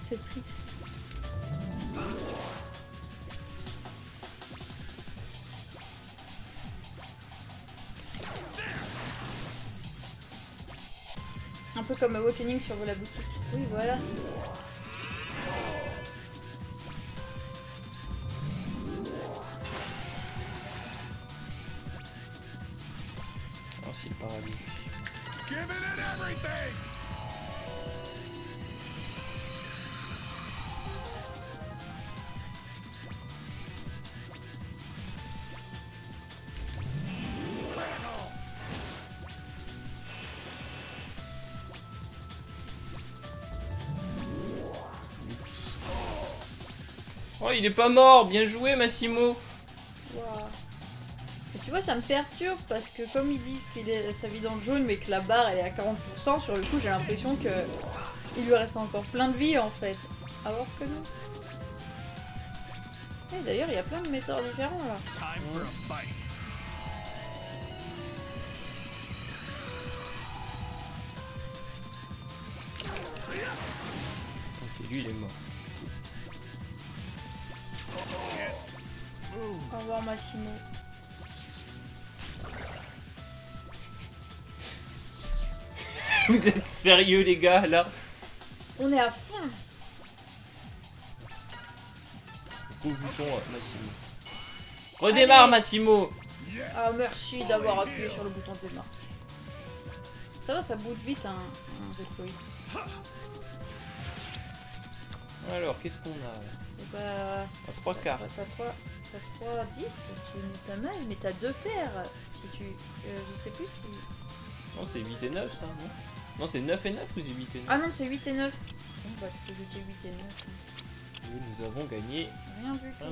C'est triste. Comme Awakening sur la boutique. Oui, voilà.
Il est pas mort Bien joué, Massimo
tu vois, ça me perturbe parce que comme ils disent qu'il est sa vie dans le jaune, mais que la barre elle est à 40%, sur le coup j'ai l'impression que il lui reste encore plein de vie en fait. Alors que non. Et d'ailleurs, il y a plein de méthodes différents là.
Time for a fight.
Ok, lui, il est mort. Vous êtes sérieux, les gars, là
On est à fond
Beau bouton, euh, Massimo. Redémarre,
Allez.
Massimo
Ah merci d'avoir appuyé sur le bouton démarre. Ça va, ça boot vite un, un déploy.
Alors, qu'est-ce qu'on a là
Et bah...
À trois quarts.
T'as 3, t'as 3 10, qui est pas mal, mais t'as deux paires. Si tu... euh, je sais plus si...
Non, c'est 8 et 9, ça, non? Non, c'est 9 et 9 ou c'est 8 et 9
Ah non, c'est 8 et 9. Bon, bah, tu peux jeter 8 et 9. hein.
Et nous avons gagné.
Rien du tout.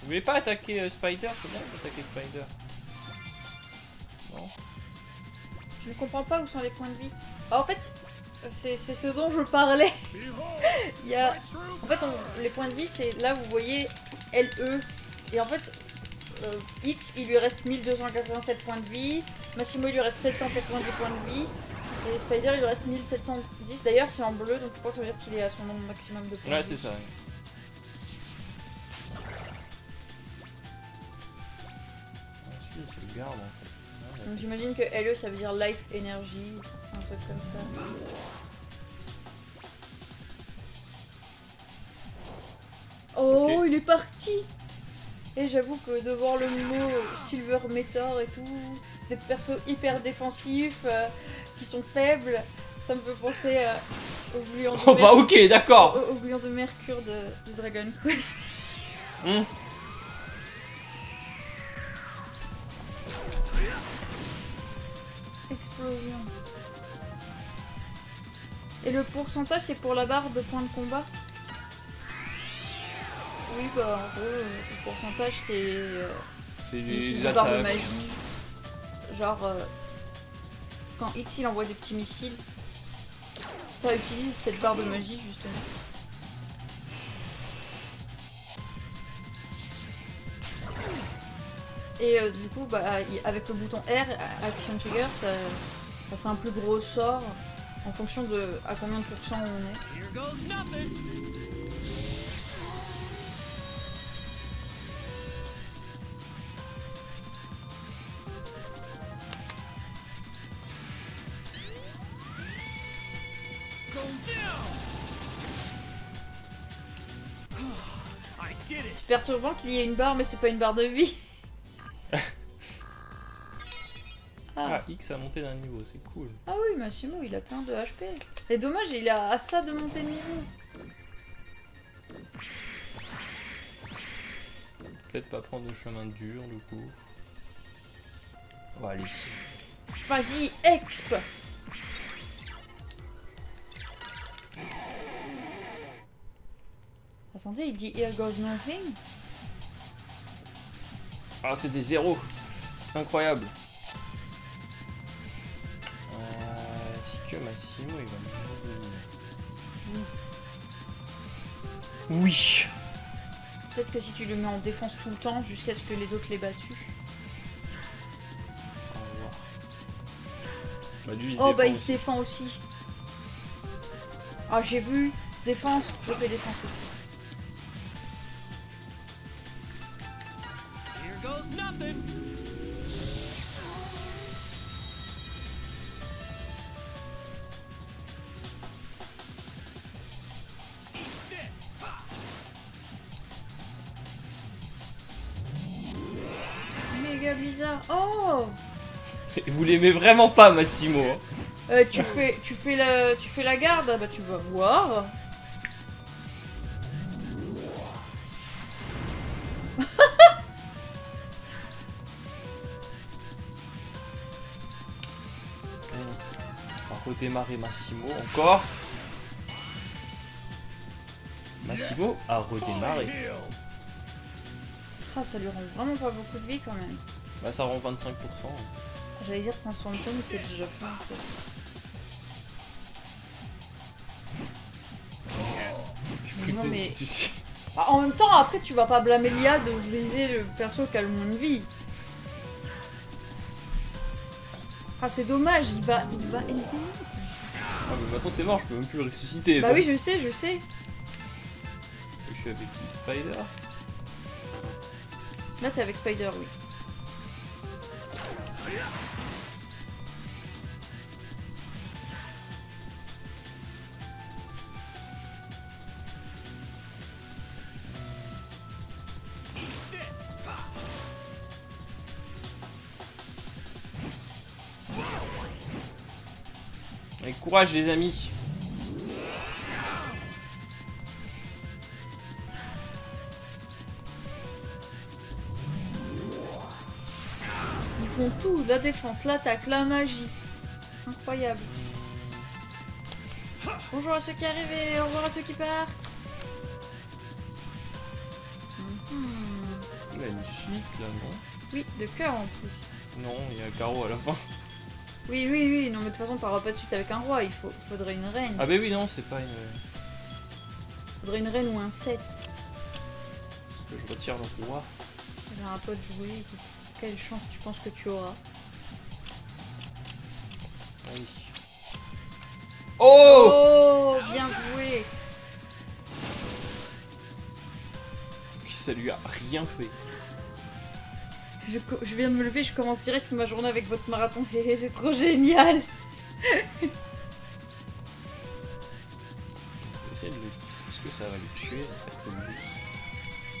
Vous voulez pas attaquer euh, Spider? C'est bien d'attaquer Spider.
Je ne comprends pas où sont les points de vie. Ah, en fait, c'est ce dont je parlais. Il y a... En fait, on- les points de vie, c'est là, vous voyez LE. Et en fait, euh, X, il lui reste 1287 points de vie. Massimo, il lui reste 790 points de vie. Et Spider, il lui reste 1710. D'ailleurs, c'est en bleu, donc je crois que ça veut dire qu'il est à son nombre maximum de points
Ouais,
de
c'est
vie.
ça. ouais. Ah, si, c'est le garde. Ah,
Donc j'imagine que LE, ça veut dire Life Energy, un truc comme ça. Oh, il est parti Et j'avoue que de voir le mot Silver Meteor et tout, des persos hyper défensifs, euh, qui sont faibles, ça me fait penser euh, au bouillon de,
Oh bah
au- de Mercure de, de Dragon Quest.
Hmm.
Explosion. Et le pourcentage, c'est pour la barre de points de combat? Oui, bah en gros, euh, le pourcentage, c'est euh,
C'est
une barre de magie. Genre, euh, quand X il envoie des petits missiles, ça utilise cette barre de magie justement. Et euh, du coup, bah, avec le bouton R, Action Trigger, ça, ça fait un plus gros sort en fonction de à combien de pourcents on est.
It.
C'est perturbant qu'il y ait une barre, mais c'est pas une barre de vie. ah.
Ah, X a monté d'un niveau, c'est cool.
ah oui, Massimo, il a plein de HP. C'est dommage, il a à ça de monter de niveau.
Peut-être pas prendre le chemin dur du coup. On va aller ici.
Vas-y, exp Attendez, il dit Here goes nothing
Ah, c'est des zéros. Incroyable. Euh, Est-ce que Massimo il va me Oui.
Peut-être que si tu le mets en défense tout le temps jusqu'à ce que les autres l'aient battu.
Bah, lui, il se
Oh bah il se
aussi.
défend aussi. Ah j'ai vu. Défense, je fais défense aussi.
Nothing.
Méga Blizzard. Oh
Vous l'aimez vraiment pas, Massimo. hein.
Euh, tu fais tu fais la tu fais la garde, Ah bah tu vas voir.
Massimo encore. Massimo a redémarré.
Ah ça lui rend vraiment pas beaucoup de vie quand même.
Bah ça rend 25%.
J'allais dire transforme toi mais c'est déjà fait en fait. Non, mais- Bah, en même temps après tu vas pas blâmer Lia de viser le perso qui a le moins de vie. Ah c'est dommage, il va il va aider.
Ah mais maintenant c'est mort, je peux même plus le ressusciter.
Bah
donc.
oui je sais, je sais.
Je suis avec qui Spider
Là t'es avec Spider oui.
courage les amis Ils font
tout, la défense, l'attaque, la magie. Incroyable. Bonjour à ceux qui arrivent et au revoir à ceux qui partent.
Là, non?
Oui, de cœur en plus.
Non, il y a un carreau à la fin.
Oui, oui, oui, non mais de toute façon t'auras pas de suite avec un roi, il faut, faudrait une reine.
Ah bah oui, non, c'est pas une...
Faudrait une reine ou un 7.
que je retire le roi.
J'ai un pote joué, quelle chance tu penses que tu auras
oui. Oh
Oh, bien joué
Ça lui a rien fait.
Je, viens de me lever, je commence direct ma journée avec votre marathon, c'est trop génial
Essayer de le... Est-ce que ça va le tuer.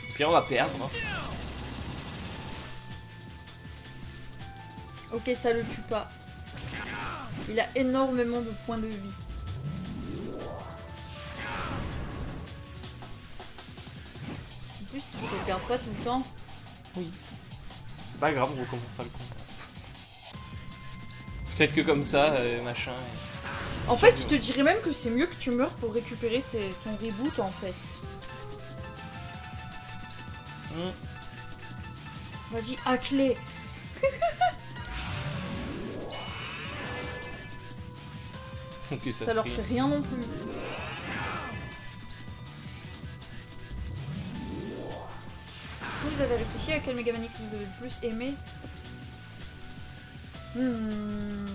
Et puis on va perdre. hein.
Ok, ça le tue pas. Il a énormément de points de vie. En plus, tu sauvegardes pas tout le temps.
C'est pas grave, on recommencera le combat. Peut-être que comme ça, euh, machin. et-
En fait, je te dirais même que c'est mieux que tu meurs pour récupérer tes- ton reboot en fait.
Hmm.
Vas-y, à clé.
Ça,
Ça leur
fait
rien non plus. Vous avez réfléchi à quel Megamanix vous avez le plus aimé Hmm.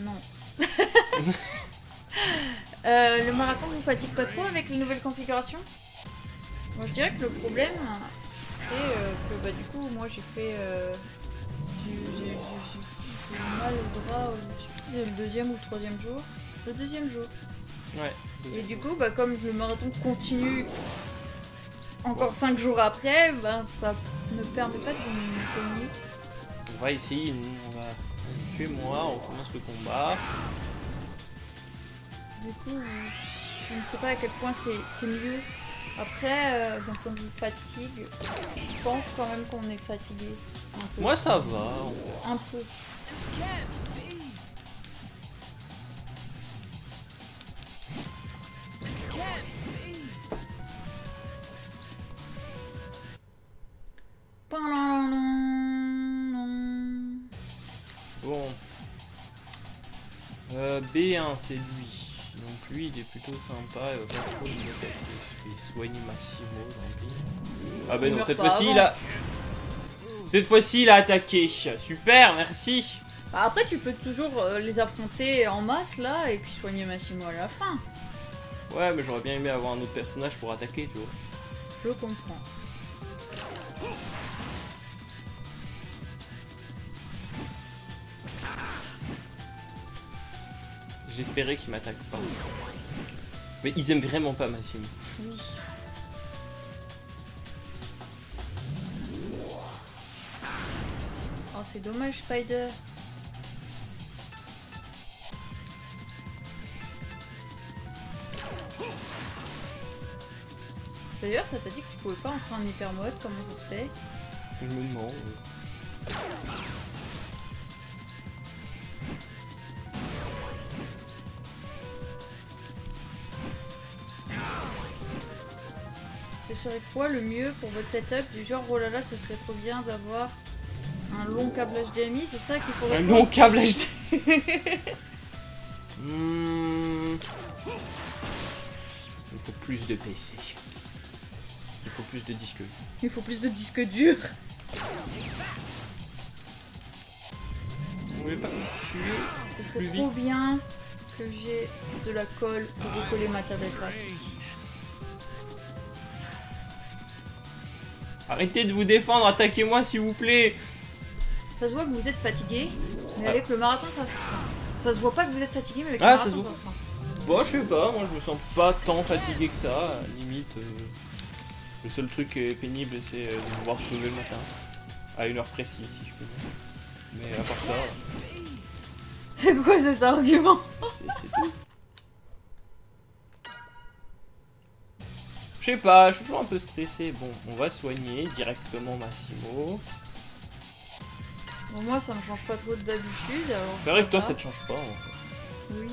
Non. Euh, le marathon vous fatigue pas trop avec les nouvelles configurations? Moi je dirais que le problème c'est euh, que bah du coup moi j'ai fait euh, j'ai mal au bras, je sais plus si c'est le deuxième ou le troisième jour. Le deuxième jour.
Ouais.
Et du coup, bah, comme le marathon continue encore 5 jours après, bah, ça ne permet pas de me cogner.
On va essayer, nous, on va tuer moi, on commence le combat.
Du coup, je ne sais pas à quel point c'est c'est mieux. Après, euh, d'un point de vue fatigue, je pense quand même qu'on est fatigué. Un peu.
Moi ça va. on-
Un peu.
B1 c'est lui. Donc lui il est plutôt sympa, il va pas trop. Je vais soigner Massimo tant pis. Ah bah non, cette fois-ci il a... Cette fois-ci il a attaqué. Super, merci.
Bah, après, tu peux toujours euh, les affronter en masse là et puis soigner Massimo à la fin.
Ouais mais j'aurais bien aimé avoir un autre personnage pour attaquer tu vois.
Je comprends.
J'espérais qu'il m'attaque pas. Mais ils aiment vraiment pas Massimo.
Oui. Oh, c'est dommage, Spider. D'ailleurs, ça t'a dit que tu pouvais pas entrer en hyper mode, comment ça se fait?
Je me demande.
Serait quoi le mieux pour votre setup Du genre, oh là là, ce serait trop bien d'avoir un long câble HDMI, c'est ça qu'il faudrait
Un long câble HD. Hmm. Il faut plus de PC. Il faut plus de disques.
Il faut plus de disques durs.
Vous voulez pas me tuer
Ce serait
Plus
trop bien que j'ai de la colle pour recoller ma tablette graphique.
Arrêtez de vous défendre, attaquez-moi s'il vous plaît.
Ça se voit que vous êtes fatigué, mais
Ah.
avec le marathon ça se sent. Ça se voit pas que vous êtes fatigué, mais avec
Ah,
le
ça
marathon
se
ça
voit.
se sent.
Bon, je sais pas, moi je me sens pas tant fatigué que ça. Limite, euh, le seul truc pénible c'est euh, de devoir se lever le matin. À une heure précise si je peux dire. Mais à part ça,
C'est quoi cet argument?
c'est tout. Je sais pas, je suis toujours un peu stressé. Bon, on va soigner directement Massimo.
Bon, moi, ça me change pas trop d'habitude. alors
C'est vrai que toi, ça te change pas.
Oui.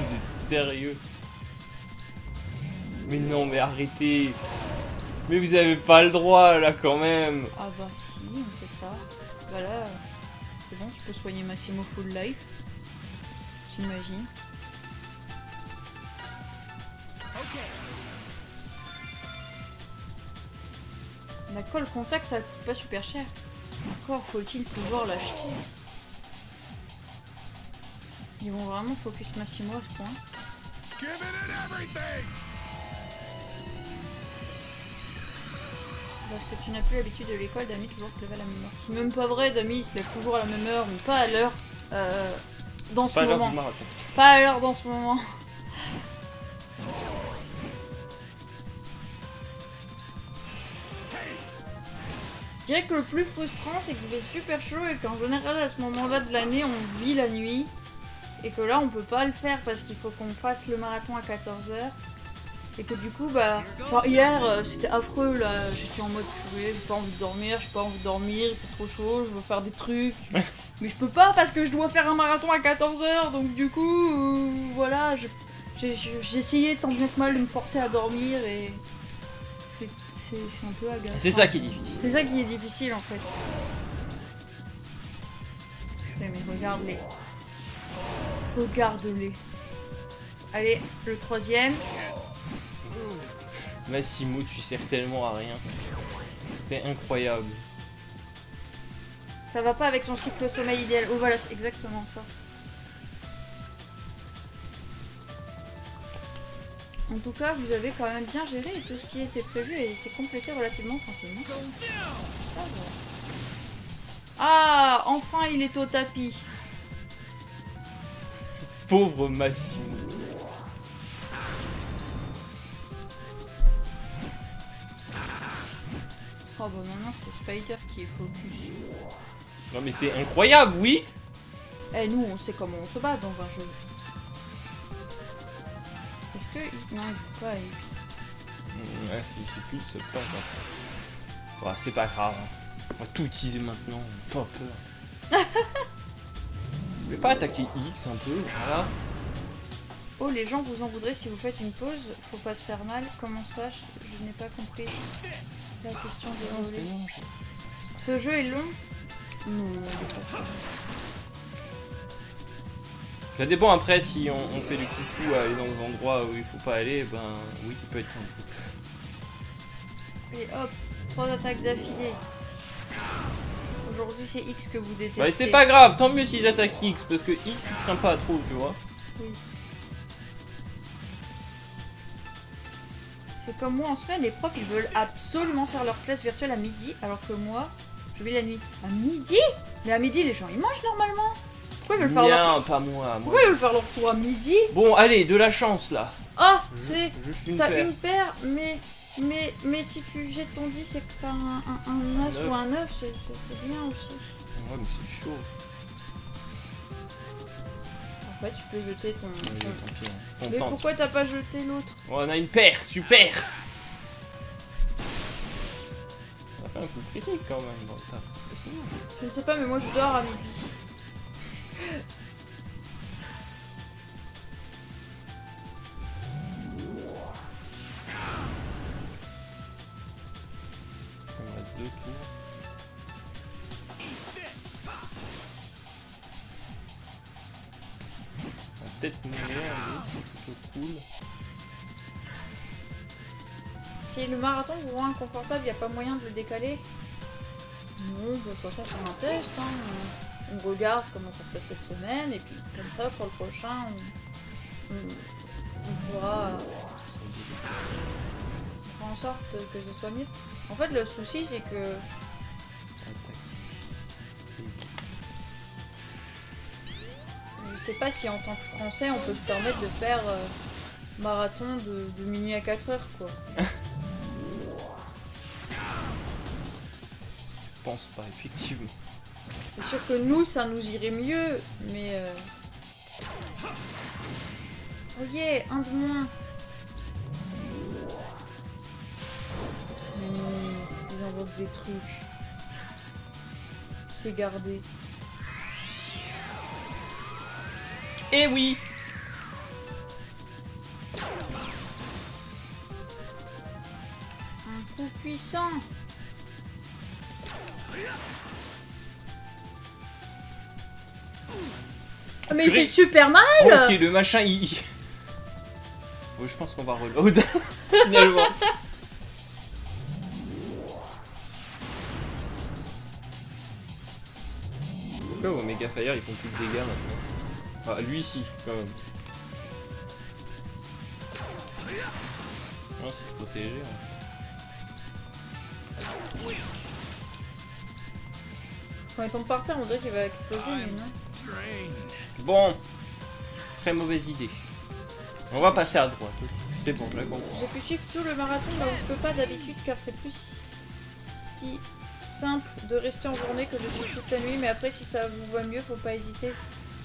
Vous êtes sérieux Mais non, mais arrêtez Mais vous avez pas le droit, là, quand même
Ah bah si, on fait ça. Bah là, c'est bon, tu peux soigner Massimo full life. J'imagine.
Okay.
La colle contact, ça coûte pas super cher. Encore faut-il pouvoir l'acheter. Ils vont vraiment focus Massimo à ce point. Parce que tu n'as plus l'habitude de l'école, Dami toujours se lever à la même heure. C'est même pas vrai, Dami il se lève toujours à la même heure, mais pas à l'heure euh, dans ce
Pas
moment. Pas à l'heure dans ce moment. Je dirais que le plus frustrant, c'est qu'il fait super chaud et qu'en général, à ce moment-là de l'année, on vit la nuit. Et que là, on peut pas le faire parce qu'il faut qu'on fasse le marathon à 14h. Et que du coup, bah, genre hier, euh, c'était affreux là. J'étais en mode purée, j'ai pas envie de dormir, j'ai pas envie de dormir, il fait trop chaud, je veux faire des trucs. Mais je peux pas parce que je dois faire un marathon à 14h, donc du coup, euh, voilà, j'ai essayé tant bien que mal de me forcer à dormir et c'est un peu agaçant.
C'est ça qui est difficile.
C'est ça qui est difficile en fait. Mais regarde-les. Regarde-les. Allez, le troisième.
Massimo, tu sers tellement à rien. C'est incroyable.
Ça va pas avec son cycle sommeil idéal. Oh voilà, c'est exactement ça. En tout cas, vous avez quand même bien géré et tout ce qui était prévu a été complété relativement tranquillement. Ah, enfin il est au tapis.
Pauvre Massimo.
Oh bah maintenant c'est Spider qui est focus.
Non mais c'est incroyable, oui
Eh nous on sait comment on se bat dans un jeu. Est-ce que... Non il joue pas à X?
Mm, Ouais, je sais plus, grave. Ouais, c'est pas grave. hein. On va tout utiliser maintenant, pas peur. Je vais pas attaquer X un peu, voilà.
Oh, les gens vous en voudraient si vous faites une pause. Faut pas se faire mal. Comment ça Je, je n'ai pas compris la question. Désolée. Ce jeu est long Non, long.
Ça dépend après si on, on fait du petit coup à aller dans des endroits où il faut pas aller, ben oui, il peut être un peu.
Et hop, trois attaques d'affilée. Aujourd'hui, c'est X que vous détestez.
Bah c'est pas grave, tant mieux s'ils attaquent X, parce que X il craint pas trop, tu vois.
Oui. C'est comme moi en semaine, les profs ils veulent absolument faire leur classe virtuelle à midi, alors que moi, je vais la nuit. À midi? Mais à midi, les gens ils mangent normalement. Pourquoi ils veulent faire leur...
Bien, pas moi, moi.
Pourquoi ils veulent faire leur tour à midi?
Bon, allez, de la chance là.
Ah,
Ju-
c'est... T'as
paire.
une paire, mais... Mais, mais si tu jettes ton 10 et que t'as un, un, un as ou un 9, c'est c'est- c'est bien aussi.
Ouais, mais c'est chaud.
En fait, tu peux jeter ton... Ton-
pis, hein.
Mais pourquoi t'as pas jeté l'autre?
On a une paire, super Ça fait un coup critique quand même dans sinon.
Je ne sais pas, mais moi je dors à midi.
Il me reste deux tours. Peut-être.
Si le marathon vous rend inconfortable, il a pas moyen de le décaler Non, de toute façon c'est un test. On, regarde comment ça se passe cette semaine et puis comme ça pour le prochain on, on, on fera en sorte que ce soit mieux. En fait le souci c'est que je sais pas si en tant que français on peut se permettre de faire euh, marathon de, de minuit à 4 heures quoi.
Je pense pas, effectivement.
C'est sûr que nous ça nous irait mieux mais... euh, Oh yeah, un de moins. Mais non, ils invoquent des trucs. C'est gardé.
Eh oui
Un coup puissant. Ah, mais il fait super mal
Ok, le machin, il... je pense qu'on va reload, finalement. Pourquoi Omega Fire, ils font plus de dégâts maintenant? Ah, lui, si, quand même. Non, c'est protégé. hein.
Quand il tombe par terre, on dirait qu'il va exploser, mais non.
Bon, très mauvaise idée. On va passer à droite. C'est bon, je la comprends.
J'ai pu suivre tout le marathon là où je peux pas d'habitude car c'est plus si simple de rester en journée que de suivre toute la nuit. Mais après, si ça vous va mieux, faut pas hésiter.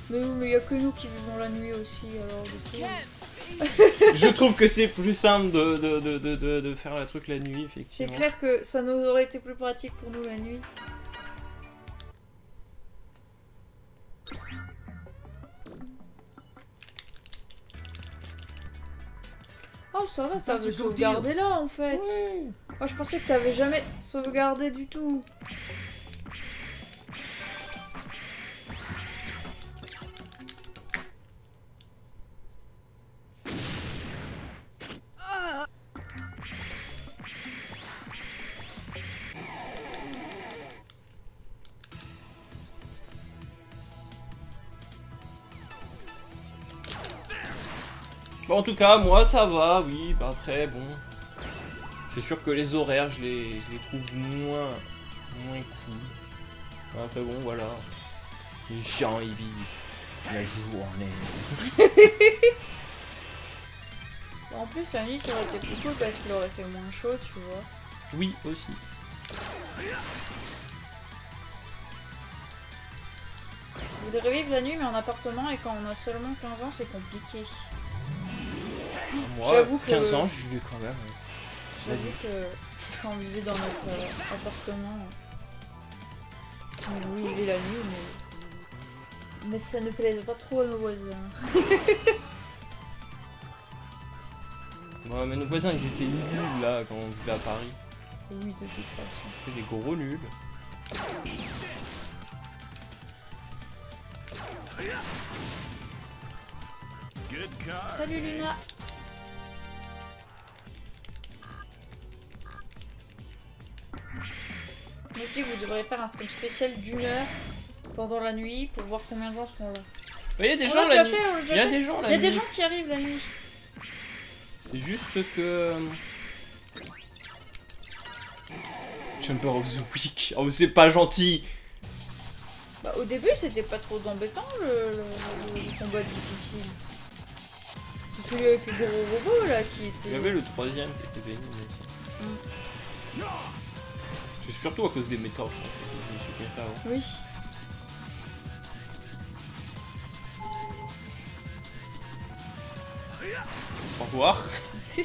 Mais oui, mais y a que nous qui vivons la nuit aussi, alors du coup.
Je trouve que c'est plus simple de, de, de, de, de- de faire le truc la nuit,
C'est
effectivement.
clair que ça nous aurait été plus pratique pour nous la nuit. Oh ça va, t'avais sauvegardé là en fait. Moi je pensais que t'avais jamais sauvegardé du tout.
En tout cas, moi ça va, oui. Bah après, bon. C'est sûr que les horaires, je les, je les trouve moins, moins cool. Après, bon, voilà. Les gens, ils vivent la journée.
En plus la nuit ça aurait été plus cool parce qu'il aurait fait moins chaud, tu vois.
Oui, aussi.
Vous devez vivre la nuit mais en appartement et quand on a seulement 15 ans c'est compliqué.
Moi,
J'avoue que-
15 ans, je vivais quand même.
J'avoue que quand on vivait dans notre euh, appartement, on vivait la nuit mais... mais ça ne plaisait pas trop à nos voisins.
Ouais, mais nos voisins, ils étaient nuls là quand on vivait à Paris.
Oui de toute façon.
C'était des gros nuls.
Salut Luna Ok, vous devrez faire un stream spécial d'une heure pendant la nuit pour voir combien de gens seront là.
Il y a des gens
l'a
nuit. Il y a des gens
Il y a des gens qui arrivent la nuit.
C'est juste que. Jumper of the Week. Oh, c'est pas gentil.
Bah, au début, c'était pas trop embêtant le, le- le combat difficile. C'est celui avec le gros robot là qui était.
Il y avait le troisième qui était pénible aussi. C'est surtout à cause des méthodes. Je me suis fait ça. hein.
Oui.
Au revoir.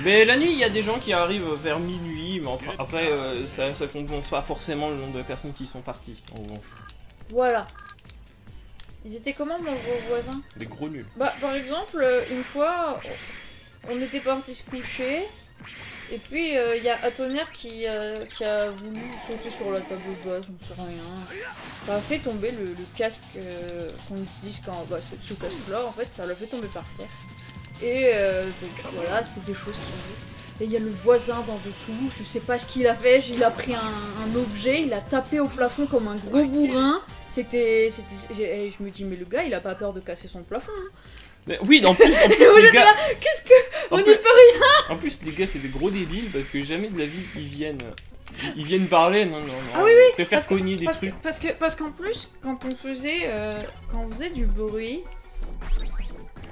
Mais la nuit, il y a des gens qui arrivent vers minuit, mais enfin, après, euh, ça, ça compense pas forcément le nombre de personnes qui sont parties, en revanche.
Voilà. Ils étaient comment mon gros voisin?
Des gros nuls.
Bah, par exemple, euh, une fois, on était parti se coucher. Et puis, euh, il y a Atoner qui, euh, qui a voulu sauter sur la table basse, on sait rien. Ça a fait tomber le, casque euh, qu'on utilise quand. Bah, ce casque-là, en fait, ça l'a fait tomber par terre. Et donc voilà, c'est des choses qui arrivent. Et il y a le voisin d'en dessous, je sais pas ce qu'il a fait, il a pris un, objet, il a tapé au plafond comme un gros bourrin. C'était. Je me dis, mais le gars, il a pas peur de casser son plafond. hein.
Oui, en plus, en plus, les gars,
qu'est-ce que.
en
On n'y peut rien
En plus, les gars, c'est des gros débiles parce que jamais de la vie ils viennent. Ils viennent parler, non, non, non.
Ah oui, que-
cogner des
Parce que-
trucs.
Parce que parce qu'en plus, quand on faisait. euh, quand on faisait du bruit.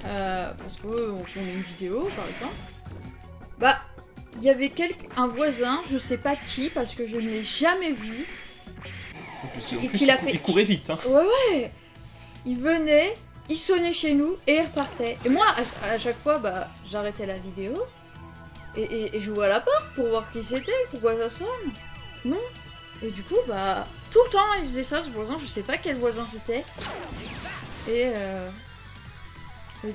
euh, parce qu'on tournait une vidéo par exemple. Bah. Il y avait quelqu'un, un voisin, je sais pas qui, parce que je ne l'ai jamais vu.
En plus,
qui-
en plus,
qu'il a fait-
ils couraient vite, hein.
Ouais, ouais. Il venait il sonnait chez nous et il repartait. Et moi, à, chaque fois, bah, j'arrêtais la vidéo et, et, et j'ouvrais la porte pour voir qui c'était, pourquoi ça sonne. Non. Et du coup, bah, tout le temps, il faisait ça, ce voisin. Je sais pas quel voisin c'était. Et, euh,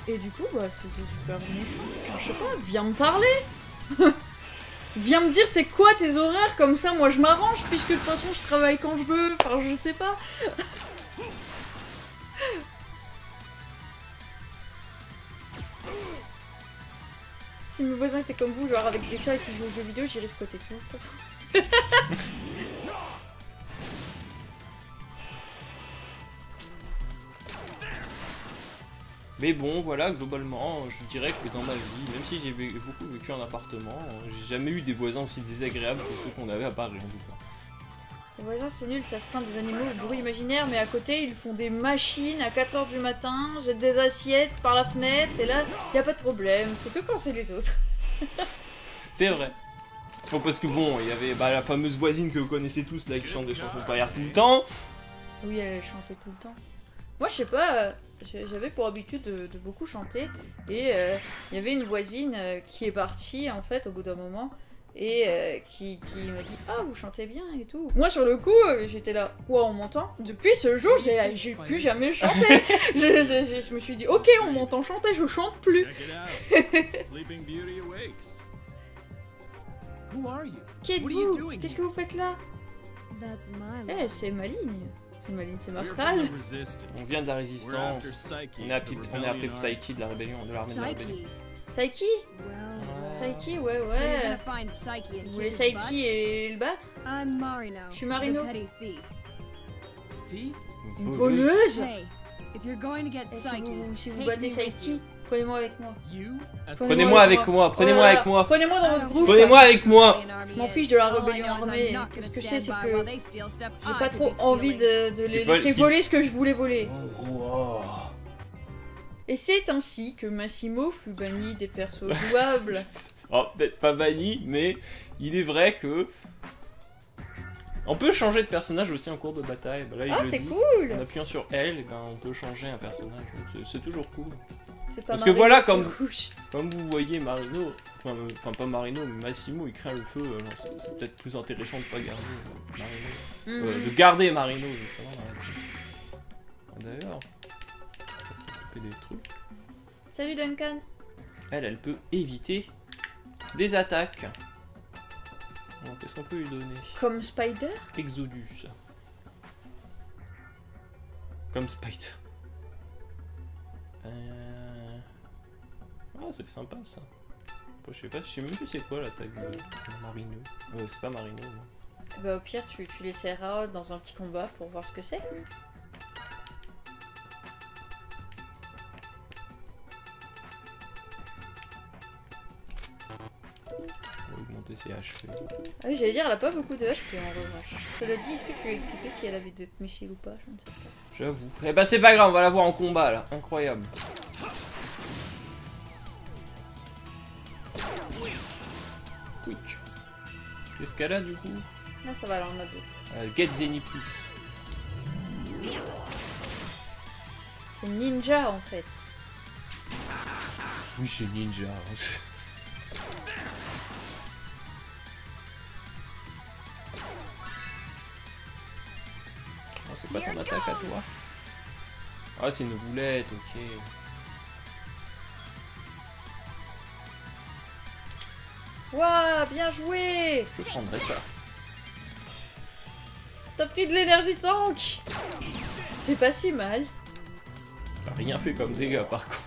et, du coup, bah, c'était super méchant. Je sais pas, viens me parler. viens me dire c'est quoi tes horaires, comme ça, moi je m'arrange, puisque de toute façon, je travaille quand je veux. Enfin, je sais pas. Si mes voisins étaient comme vous, genre avec des chats qui jouent aux jeux vidéo, j'irais squatter tout le.
Mais bon, voilà, globalement, je dirais que dans ma vie, même si j'ai beaucoup vécu en appartement, j'ai jamais eu des voisins aussi désagréables que ceux qu'on avait à Paris.
Les voisins, c'est nul, ça se plaint des animaux au bruit imaginaire, mais à côté, ils font des machines à 4h du matin, jettent des assiettes par la fenêtre, et là, y a pas de problème, c'est que quand c'est les autres.
C'est vrai. Bon, parce que bon, il y avait bah, la fameuse voisine que vous connaissez tous là qui chante des chansons paillardes tout le temps.
Oui, elle chantait tout le temps. Moi, je sais pas, euh, j'avais pour habitude de, de beaucoup chanter, et euh, il y avait une voisine euh, qui est partie, en fait, au bout d'un moment, et euh, qui, qui m'a dit Ah, vous chantez bien et tout. Moi, sur le coup, euh, j'étais là, quoi, on m'entend Depuis ce jour, j'ai j'ai plus jamais chanté. je, je- je me suis dit Ok, on m'entend chanter, je chante plus.
Check it out. Sleeping Beauty awakes.
Who are you?
Qui
What are you
êtes-vous
doing
Qu'est-ce que vous faites là?
That's my
Eh, c'est ma ligne. C'est ma ligne, c'est ma phrase.
On vient de la résistance. On est, appelé. Psyche de la rébellion, de l'armée de la rébellion.
Psyche.
Saiki
Well,
Ouais.
ouais,
Psyche
Vous voulez
butt?
et le battre
I'm Marino.
Je suis Marino. Une voleuse
Hey, if you're going to get
Eh, si
Psyche,
vous, si vous battez
you.
prenez-moi avec moi.
Prenez-moi avec moi, prenez-moi avec moi.
Prenez-moi dans votre groupe.
Prenez-moi avec moi.
Je
m'en fiche de la rébellion
Oh,
armée. Ce que je sais, c'est que j'ai pas trop envie de, de les laisser voler ce que je voulais voler. Et c'est ainsi que Massimo fut banni des persos jouables.
Oh, peut-être pas banni, mais il est vrai que. On peut changer de personnage aussi en cours de bataille. Bah là, ils
Ah, c'est cool
En appuyant sur L, eh ben, on peut changer un personnage. C'est- toujours cool.
C'est pas
Parce que voilà, comme-. Comme vous voyez, Marino, enfin, euh, enfin, pas Marino, mais Massimo, il craint le feu. alors c'est- peut-être plus intéressant de pas garder euh, Marino. Euh,
Mhm.
de garder Marino, justement, D'ailleurs, des trucs.
Salut Duncan.
Elle, elle peut éviter des attaques. Qu'est-ce qu'on peut lui donner?
Comme Spider?
Exodus. Comme Spider. Euh... Ah, c'est sympa ça. Bon, je sais pas, je sais même plus c'est quoi l'attaque de Marino. Euh, c'est pas Marino. non.
Bah au pire, tu, tu l'essaieras dans un petit combat pour voir ce que c'est.
Ses HP.
Ah oui, j'allais dire, elle a pas beaucoup de HP en revanche. Cela dit, est-ce que tu es équipé si elle avait des missiles ou pas? Je ne sais pas.
J'avoue. Eh bah c'est pas grave, on va la voir en combat là. Incroyable. Quick. Qu'est-ce qu'elle a du coup?
Là, ça va, là, on a deux.
euh, Get Zenipu.
C'est ninja en fait.
Oui, c'est ninja. pas ton attaque à toi Ah, c'est une roulette, ok.
Waouh, bien joué
Je prendrai ça.
T'as pris de l'énergie tank C'est pas si mal.
T'as rien fait comme dégâts par contre.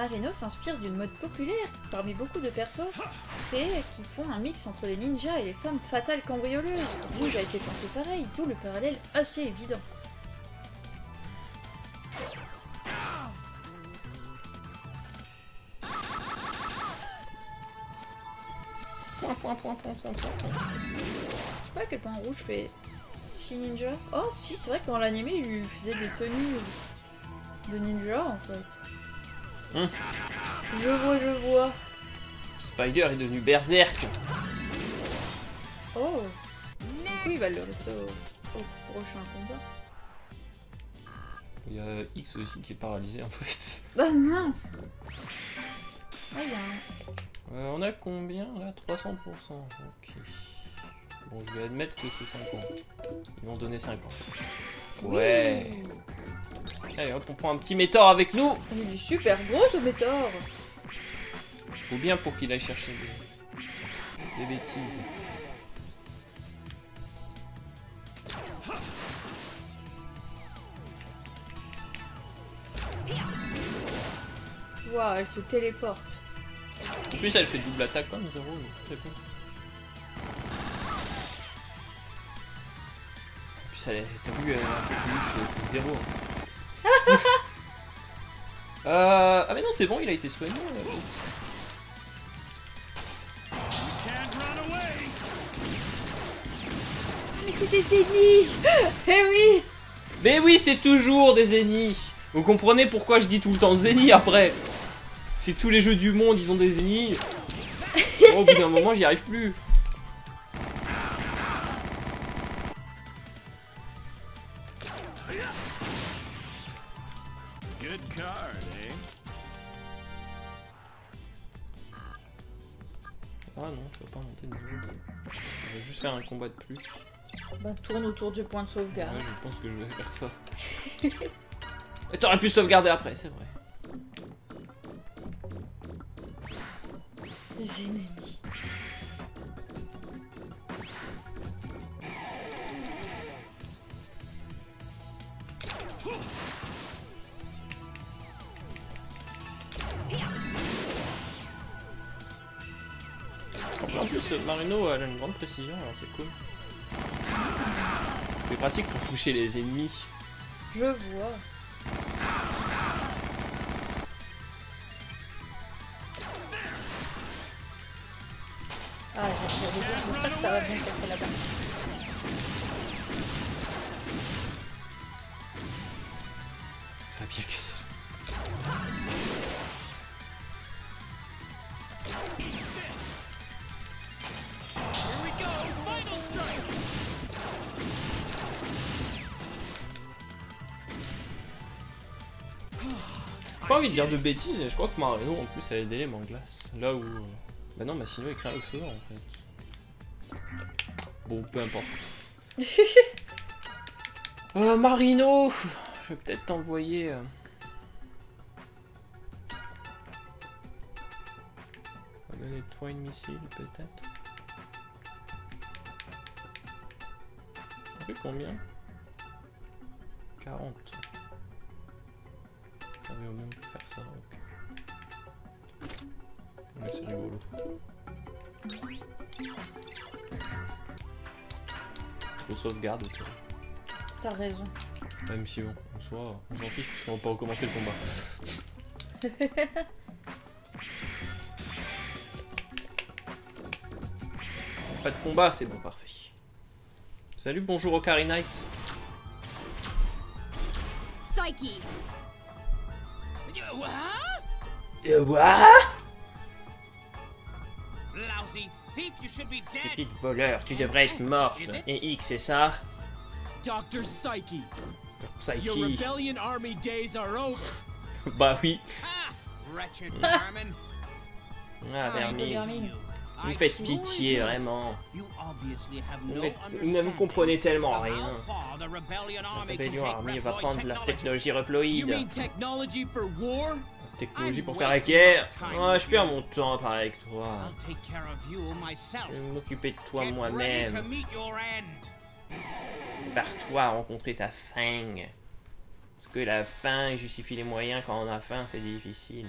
Marino s'inspire d'une mode populaire parmi beaucoup de persos créés qui font un mix entre les ninjas et les femmes fatales cambrioleuses. Rouge a été pensé pareil, d'où le parallèle assez évident.
Point, point, point, point, point, point.
Je sais pas quel point Rouge fait si ninja. Oh si, c'est vrai que dans l'anime il faisait des tenues de ninja en fait.
Hum.
Je vois, je vois.
Spider est devenu berserk.
Oh coup il va le rester au, au prochain combat.
Il y a X aussi qui est paralysé en fait.
Ah mince Ah, il y a un...
Euh, on a combien là? 300%. Ok. Bon, je vais admettre que c'est 50. Ils vont donner 50. Ouais. Allez hop, on prend un petit métor avec nous.
Il est super gros ce météore
Faut bien pour qu'il aille chercher des, des bêtises.
Waouh, elle se téléporte.
En plus, elle fait double attaque comme zéro. C'est cool. En plus, elle est- t'as vu, elle est un peu plus c'est zéro. euh, ah mais non, c'est bon, il a été soigné.
away!
Mais c'est des ennemis Eh oui
Mais oui, c'est toujours des ennemis. Vous comprenez pourquoi je dis tout le temps Zeni après C'est tous les jeux du monde, ils ont des ennemis. Bon, au bout d'un moment, j'y arrive plus.
Good card, eh?
Ah non, je peux pas monter de niveau. Je vais juste faire un combat de plus.
Bah tourne autour du point de sauvegarde.
Ouais, je pense que je vais faire ça. Et t'aurais pu sauvegarder après, c'est vrai.
Des ennemis.
Elle a une grande précision, alors c'est cool. C'est pratique pour toucher les ennemis.
Je vois. Ah, j'espère que ça va bien passer là-bas.
Ça dire de bêtises, je crois que Marino en plus a des éléments glace. Là où. euh, Bah non, Massino il craint le feu en fait. Bon, peu importe. euh, Marino Je vais peut-être t'envoyer. euh, On va donner Twine Missile peut-être. Ça fait combien? 40. Au pu faire ça, ok. Ouais, c'est rigolo. Je sauvegarde au où.
T'as raison.
Même si bon, en soi, on s'en fiche puisqu'on va pas recommencer le combat. pas de combat, c'est bon, parfait. Salut, bonjour Okari Knight.
Psyche.
What?
Euh,
Lousy thief, you should be dead!
Petite voleur, tu devrais être morte. Et X, c'est ça?
Dr. Psyche, your
Psyche.
rebellion army days are over.
Bah oui.
Ah! Wretched vermin!
Ah, vermine. Vous me faites pitié, vraiment. Vous ne vous comprenez tellement rien. La rébellion armée va prendre la technologie reploïde. Technologie pour faire la guerre.
with
je perds mon temps à parler avec toi. Je vais m'occuper de toi moi-même. Pars-toi à rencontrer ta fin. Parce que la fin justifie les moyens quand on a faim, c'est difficile.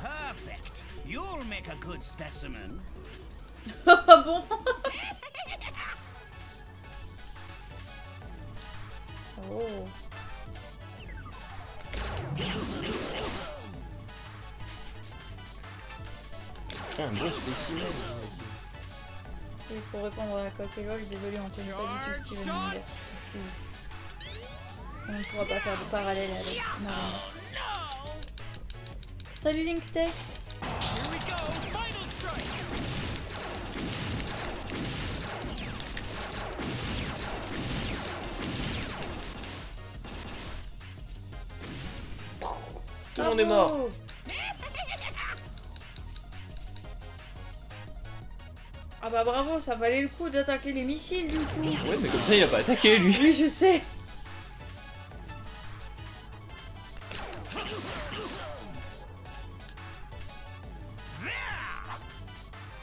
Perfect. You'll make a good specimen.
Ah bon Oh.
Ah, un bon spécimen.
Et pour répondre à Coquelol, désolé, on connaît pas du tout Steven Universe. On ne pourra pas faire de parallèle avec Marina. Salut Link Test
Tout le monde est mort.
Ah bah bravo, ça valait le coup d'attaquer les missiles du coup.
Ouais, mais comme ça, il a pas attaqué, lui.
Oui, je sais.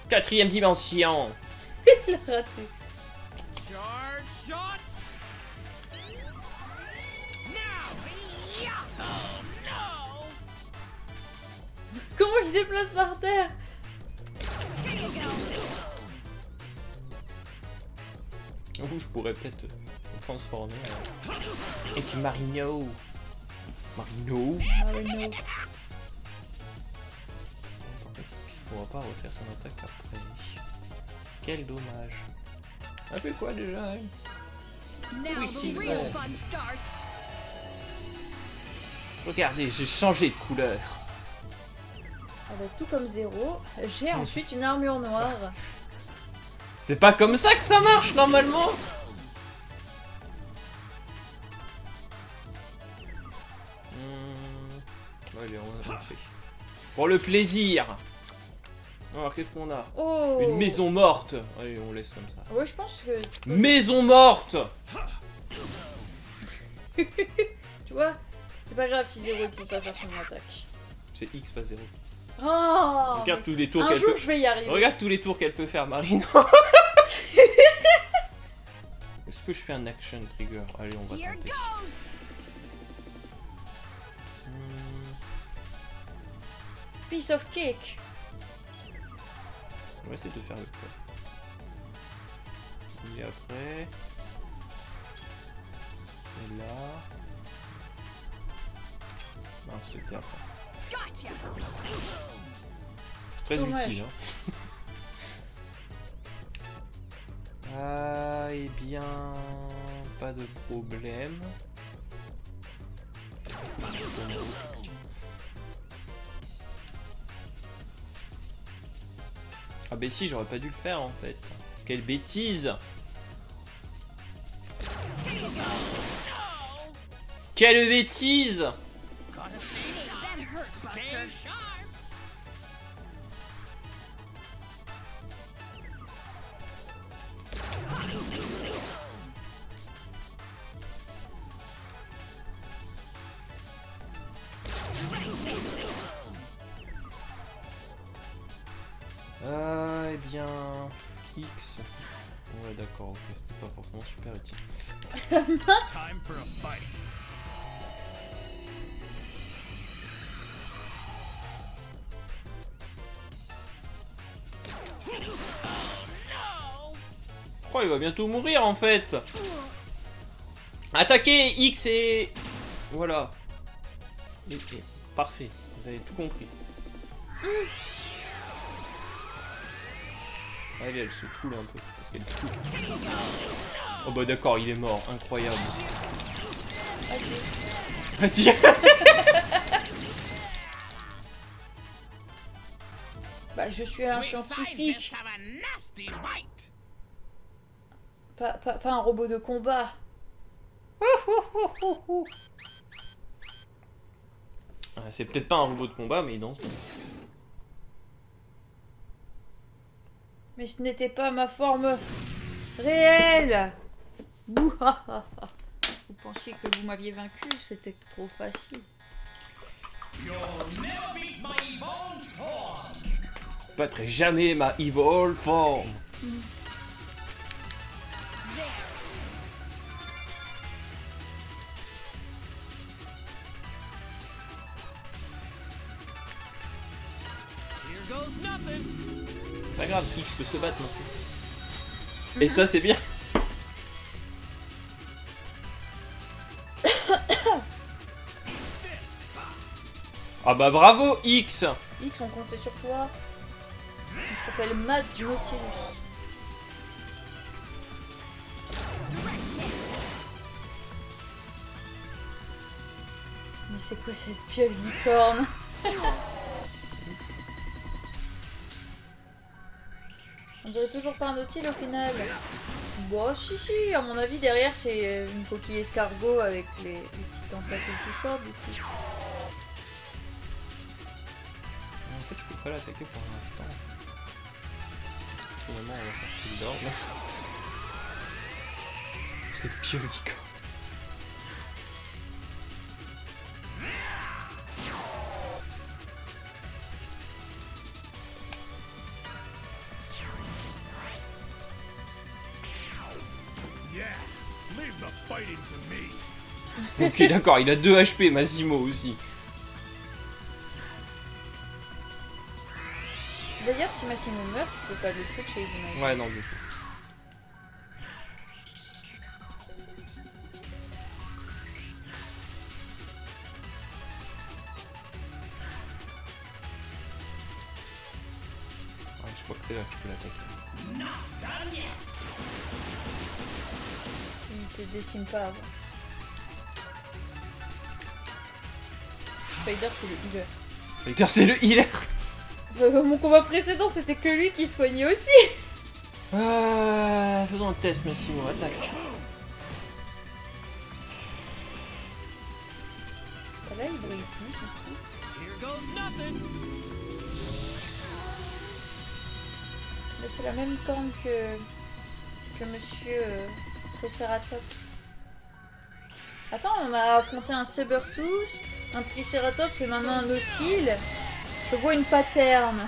Quatrième dimension.
Il raté. Comment je déplace par terre
J'avoue, je pourrais peut-être me transformer en... Avec Marino. Marino.
Non.
Par contre, il pourra pas refaire son attaque après. Quel dommage. Elle fait quoi déjà elle
Now
Oui, si. Regardez, j'ai changé de couleur.
Avec tout comme zéro, j'ai ensuite une armure noire.
C'est pas comme ça que ça marche normalement Hmm. Allez, on a fait. Pour le plaisir Alors, qu'est-ce qu'on a?
Oh
Une maison morte Allez, on laisse comme ça.
Ouais, je pense que.
Maison morte
Tu vois, c'est pas grave si zéro il peut pas faire son attaque.
C'est X pas 0.
Oh
Regarde tous les tours
Un
qu'elle
jour
peut...
je vais y arriver.
Regarde tous les tours qu'elle peut faire, Marine. Est-ce que je fais un action trigger? Allez, on va tenter. Hmm,
Piece of cake.
On va essayer de faire le quoi. Et après... Et là... Non, c'était après. Très
Dommage.
utile. Hein. Ah, et bien, pas de problème. Ah bah si, j'aurais pas dû le faire en fait. Quelle bêtise Quelle bêtise bientôt mourir en fait Attaquez X et... Voilà. Et- et- Parfait, vous avez tout compris. Allez, elle se coule un peu, parce qu'elle coule. Oh bah d'accord, il est mort, incroyable.
Bah, je suis un scientifique, pas, pas, pas un robot de combat.
C'est peut-être pas un robot de combat, mais il danse bien.
Mais ce n'était pas ma forme réelle. Bouhaha. Vous pensiez que vous m'aviez vaincu, c'était trop facile.
Je battrai jamais ma evil form
Here
Pas grave, X peut se battre maintenant. Et ça, c'est bien. ah bah bravo, X
X, on comptait sur toi. Il s'appelle Mad Nautilus. Mais c'est quoi cette pieuvre licorne dirait toujours pas un nautil au final. Bon, si, si, à mon avis, derrière c'est euh, une coquille escargot avec les, les petits tentacules qui sortent du coup.
fait, je peux pas l'attaquer pour l'instant. Finalement, on va faire plus d'ordre. C'est piotico. Ok, d'accord, il a 2 HP, Massimo aussi.
D'ailleurs, si Massimo meurt, tu peux pas le switcher, j'imagine.
Ouais, non, du coup. Ah, je crois que c'est là que je peux l'attaquer.
Il te décime pas avant. Spider, c'est le healer.
Victor, c'est le healer
Euh, mon combat précédent, c'était que lui qui soignait aussi.
Ah, Faisons un test, Massimo, attaque.
Ah, Là, il brille c'est la même corne que, que monsieur euh, Triceratops. Attends, on m'a affronté un Sabertooth, un Triceratops et maintenant un Nautile. Je vois une paterne.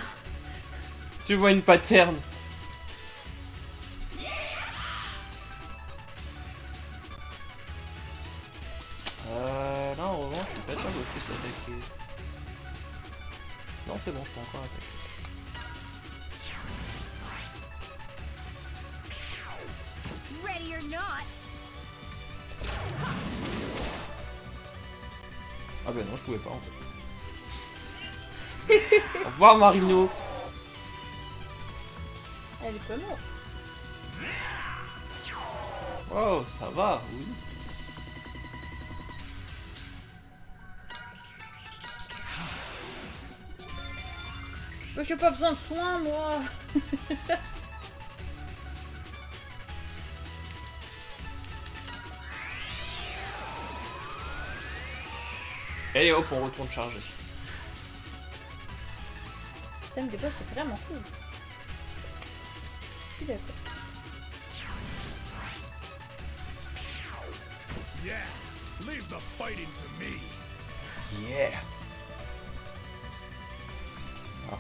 Tu vois une pattern. Revoir Marino.
Elle est pas morte.
Oh, ça va, oui.
Mais j'ai pas besoin de soins, moi.
Allez hop, on retourne charger.
Le thème des boss, c'est vraiment cool. Je suis d'accord.
Yeah, leave the fighting to me.
Yeah. Ah.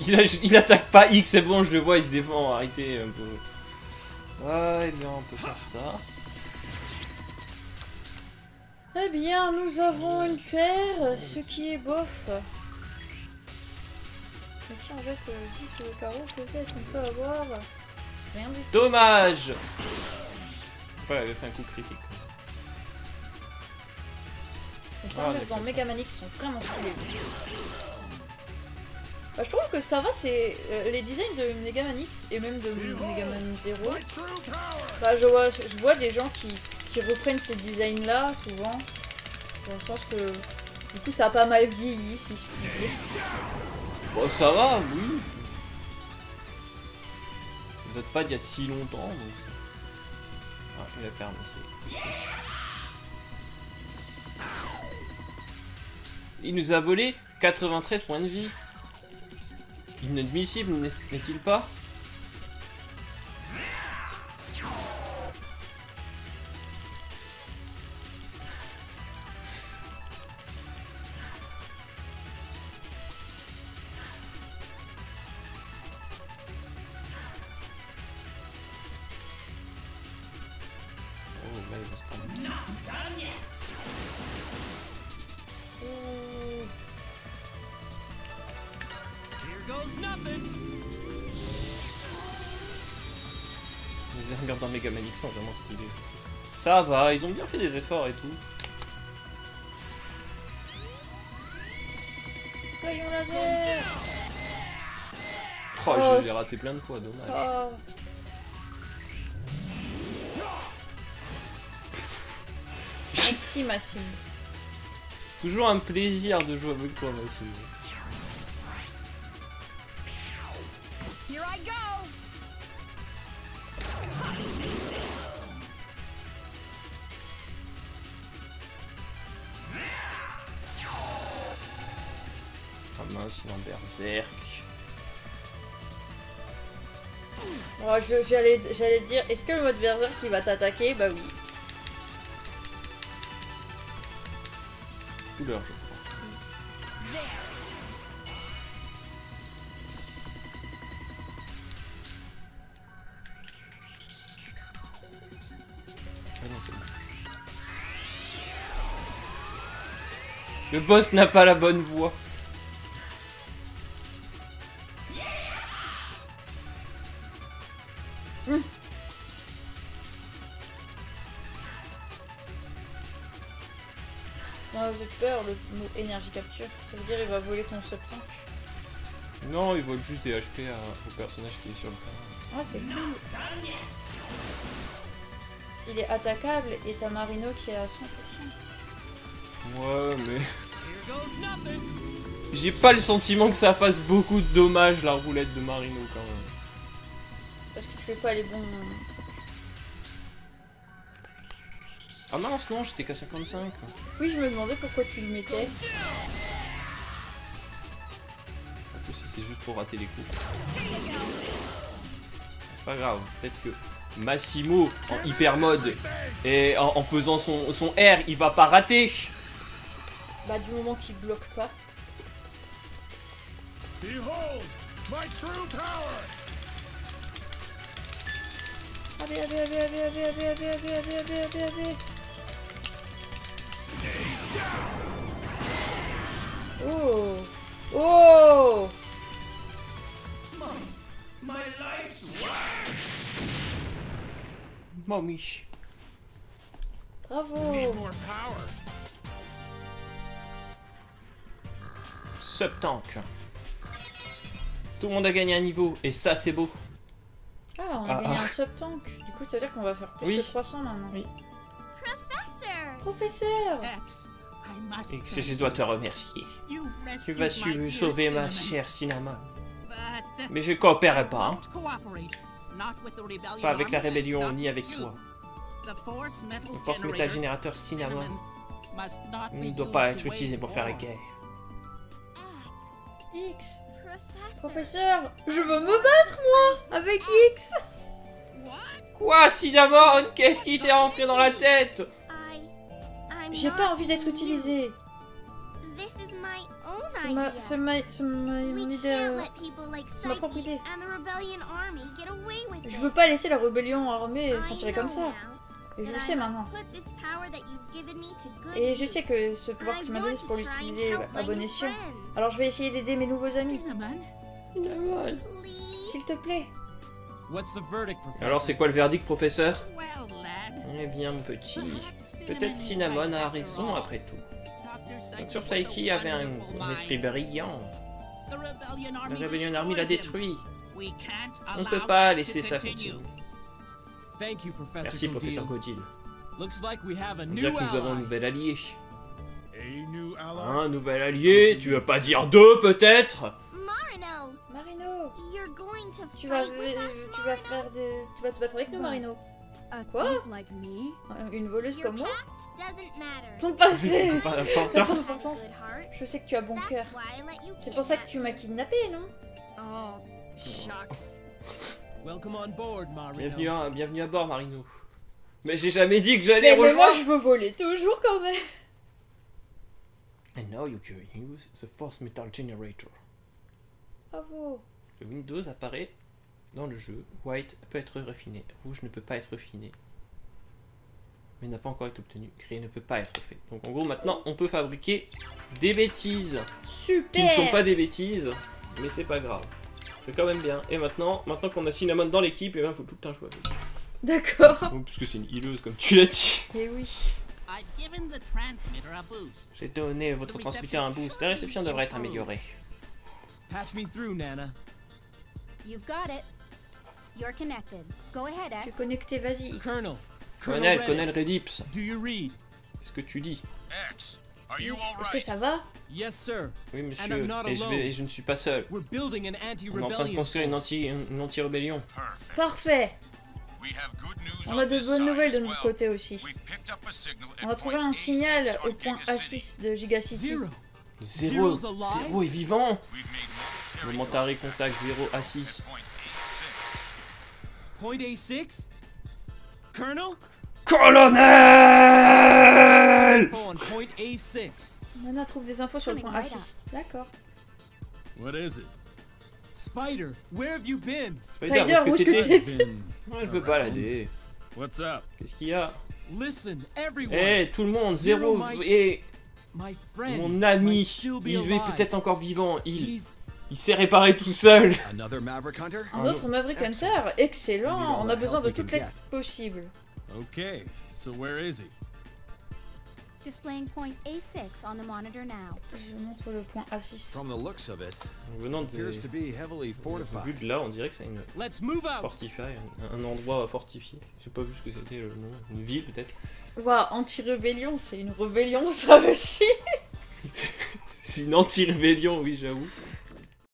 Il, a- il attaque pas X, c'est bon, je le vois, il se défend, arrêtez un peu. Ouais, eh bien, on peut faire ça.
Eh bien, nous avons une paire, ce qui est bof. Mais si on jette euh, 10 sur le carreau, peut-être on peut avoir rien du tout.
Dommage Ouais, il avait fait un coup critique.
Les
Ah,
charges
d'accord,
dans
ça.
Mega Man X sont vraiment stylés. Bah, je trouve que ça va, c'est euh, les designs de Mega Man X et même de Mega Man 0.
My true power.
Bah, je vois, je vois des gens qui, reprennent ces designs-là souvent. Dans le sens que du coup ça a pas mal vieilli, si je puis dire.
Ça va, oui. Ça date pas d'il y a si longtemps, donc... Il a fermé. Il nous a volé 93 points de vie. Inadmissible, n'est- n'est-il pas? Ça va, ils ont bien fait des efforts et tout.
Rayon laser
Oh,
Oh.
je l'ai raté plein de fois, dommage.
Oh. Merci Massime.
Toujours un plaisir de jouer avec toi, Massimo. En berserk.
Oh, J'allais te dire, est-ce que le mode berserk il va t'attaquer? Bah oui.
Couleur, je crois. Ah non, c'est bon. Le boss n'a pas la bonne voix.
Énergie capture. Ça veut dire il va voler ton sub-tank.
Non, il vole juste des HP à- au personnage qui est sur le terrain.
Ah, c'est cool. Il est attaquable et t'as Marino qui est à 100%.
Ouais, mais j'ai pas le sentiment que ça fasse beaucoup de dommages la roulette de Marino quand même.
Parce que tu fais pas les bons.
Ah non, j'étais qu'à 55.
Oui, je me demandais pourquoi tu le mettais.
En plus, c'est juste pour rater les coups. Pas grave, peut-être que Massimo en hyper mode et en, en faisant son, son R, il va pas rater.
Bah, du moment qu'il bloque pas.
Behold my true power!
Allez, allez, allez, allez, allez, allez, allez, allez, allez, allez, allez, allez. Oh Oh
Mamie.
Bravo
Need more power.
Sub-tank. Tout le monde a gagné un niveau, et ça c'est beau.
Ah, on a
Ah,
gagné
ah.
un sub-tank. Du coup, ça veut dire qu'on va faire plus
Oui.
que 300 maintenant.
Oui.
Professeur
X, must
Et que je dois te remercier. Tu vas sauver ma chère Cinnamon. Mais je coopérerai pas, hein. Pas avec la rébellion ni avec toi.
The force metal
Le force métal générateur Cinnamon
must not
ne doit pas être utilisé pour faire la guerre.
X! Professeur Je veux me battre, moi Avec X
What?
Quoi, Cinnamon? Qu'est-ce qui t'est rentré dans la tête?
J'ai pas envie d'être utilisé.
This is my own
C'est ma, c'est ma, c'est ma,
We
mon idée. euh, c'est ma propre idée. Je veux pas laisser la rébellion armée s'en tirer comme ça. Et je le sais maintenant. Et je sais que ce pouvoir que tu m'as donné, c'est pour l'utiliser à bon escient. Alors je vais essayer d'aider mes nouveaux amis. S'il te plaît.
Alors c'est quoi le verdict, professeur? Eh bien, petit, peut-être Cinnamon a raison après tout.
Dr.
Psyche avait un, esprit brillant.
La Rebellion Army
l'a détruit. On
ne
peut pas laisser ça continuer. Merci, professeur Godil. On dirait que nous avons un nouvel allié. Un nouvel allié Tu veux pas dire deux, peut-être?
Tu vas, euh, tu vas
Marino?
faire des... Tu vas te battre avec nous, Marino
A
Quoi
thief like me?
Euh, Une voleuse comme moi. Ton passé
Pas d'importance.
Je sais que tu as bon cœur. C'est pour ça que tu m'as kidnappé, non
Oh, shucks.
Welcome on board, Marino.
Bienvenue à, bienvenue à bord, Marino. Mais j'ai jamais dit que j'allais
mais, mais moi,
rejoindre
je veux voler toujours quand même
And now you can use the Force Metal Generator.
Bravo
Le Windows apparaît dans le jeu. White peut être refiné. Rouge ne peut pas être refiné. Mais n'a pas encore été obtenu. Gris ne peut pas être fait. Donc en gros, maintenant, on peut fabriquer des bêtises.
Super
Qui ne sont pas des bêtises. Mais c'est pas grave. C'est quand même bien. Et maintenant, maintenant qu'on a Cinnamon dans l'équipe, il faut tout le temps jouer avec.
D'accord
Donc, puisque c'est une healeuse, comme tu l'as dit.
Et oui.
A boost.
J'ai donné à votre transmetteur un boost. La réception devrait être améliorée.
Patch me through, Nana.
You've got it. You're connected. Go ahead,
Tu es
X.
connecté, vas-y.
Colonel.
Colonel, Colonel Redips.
Do you read?
Qu'est-ce que tu dis
X, are you all
Est-ce que ça va?
Yes, sir.
Oui,
And
monsieur.
I'm not
Et je,
alone.
vais, et je ne suis pas seul.
We're building an
On est en train de
anti-rebellion
construire une anti- anti-rébellion.
Perfect.
Parfait
We have good news
On a de bonnes
side
nouvelles de notre côté aussi.
We've picked up a signal
On
at
a trouvé
point
un signal
A6
au point
Giga City.
A6 de Giga City.
Zero.
Zéro,
Zero's alive?
zéro est vivant.
Momentary
contact 0 à 6.
Point
Point A6.
A6? Colonel?
Colonel
Info on point A6.
Nana trouve des infos sur le point
right
A6. D'accord.
What is it?
Spider, where have you been?
Spider,
Spider,
où est-ce que t'étais? Ouais, Elle peut pas l'aider.
What's up?
Qu'est-ce qu'il y a?
Listen, everyone.
Eh, tout le monde, zéro. Et mon ami, il est peut-être encore vivant. Il,
He's
il s'est réparé tout seul.
Another Maverick Hunter?
Un autre Maverick Hunter? Excellent On a besoin de les
get.
possibles.
Okay, so where is he?
Displaying point A6 on the monitor now.
Je montre le point A6.
From the looks of it,
Venant de,
appears to be heavily
vu
fortified.
de là, on dirait que c'est une
Let's move out.
fortify, un, un endroit fortifié. J'ai pas vu ce que c'était le nom. Une ville peut-être.
Waouh, anti-rébellion, c'est une rébellion ça aussi
C'est une anti-rébellion, oui, j'avoue.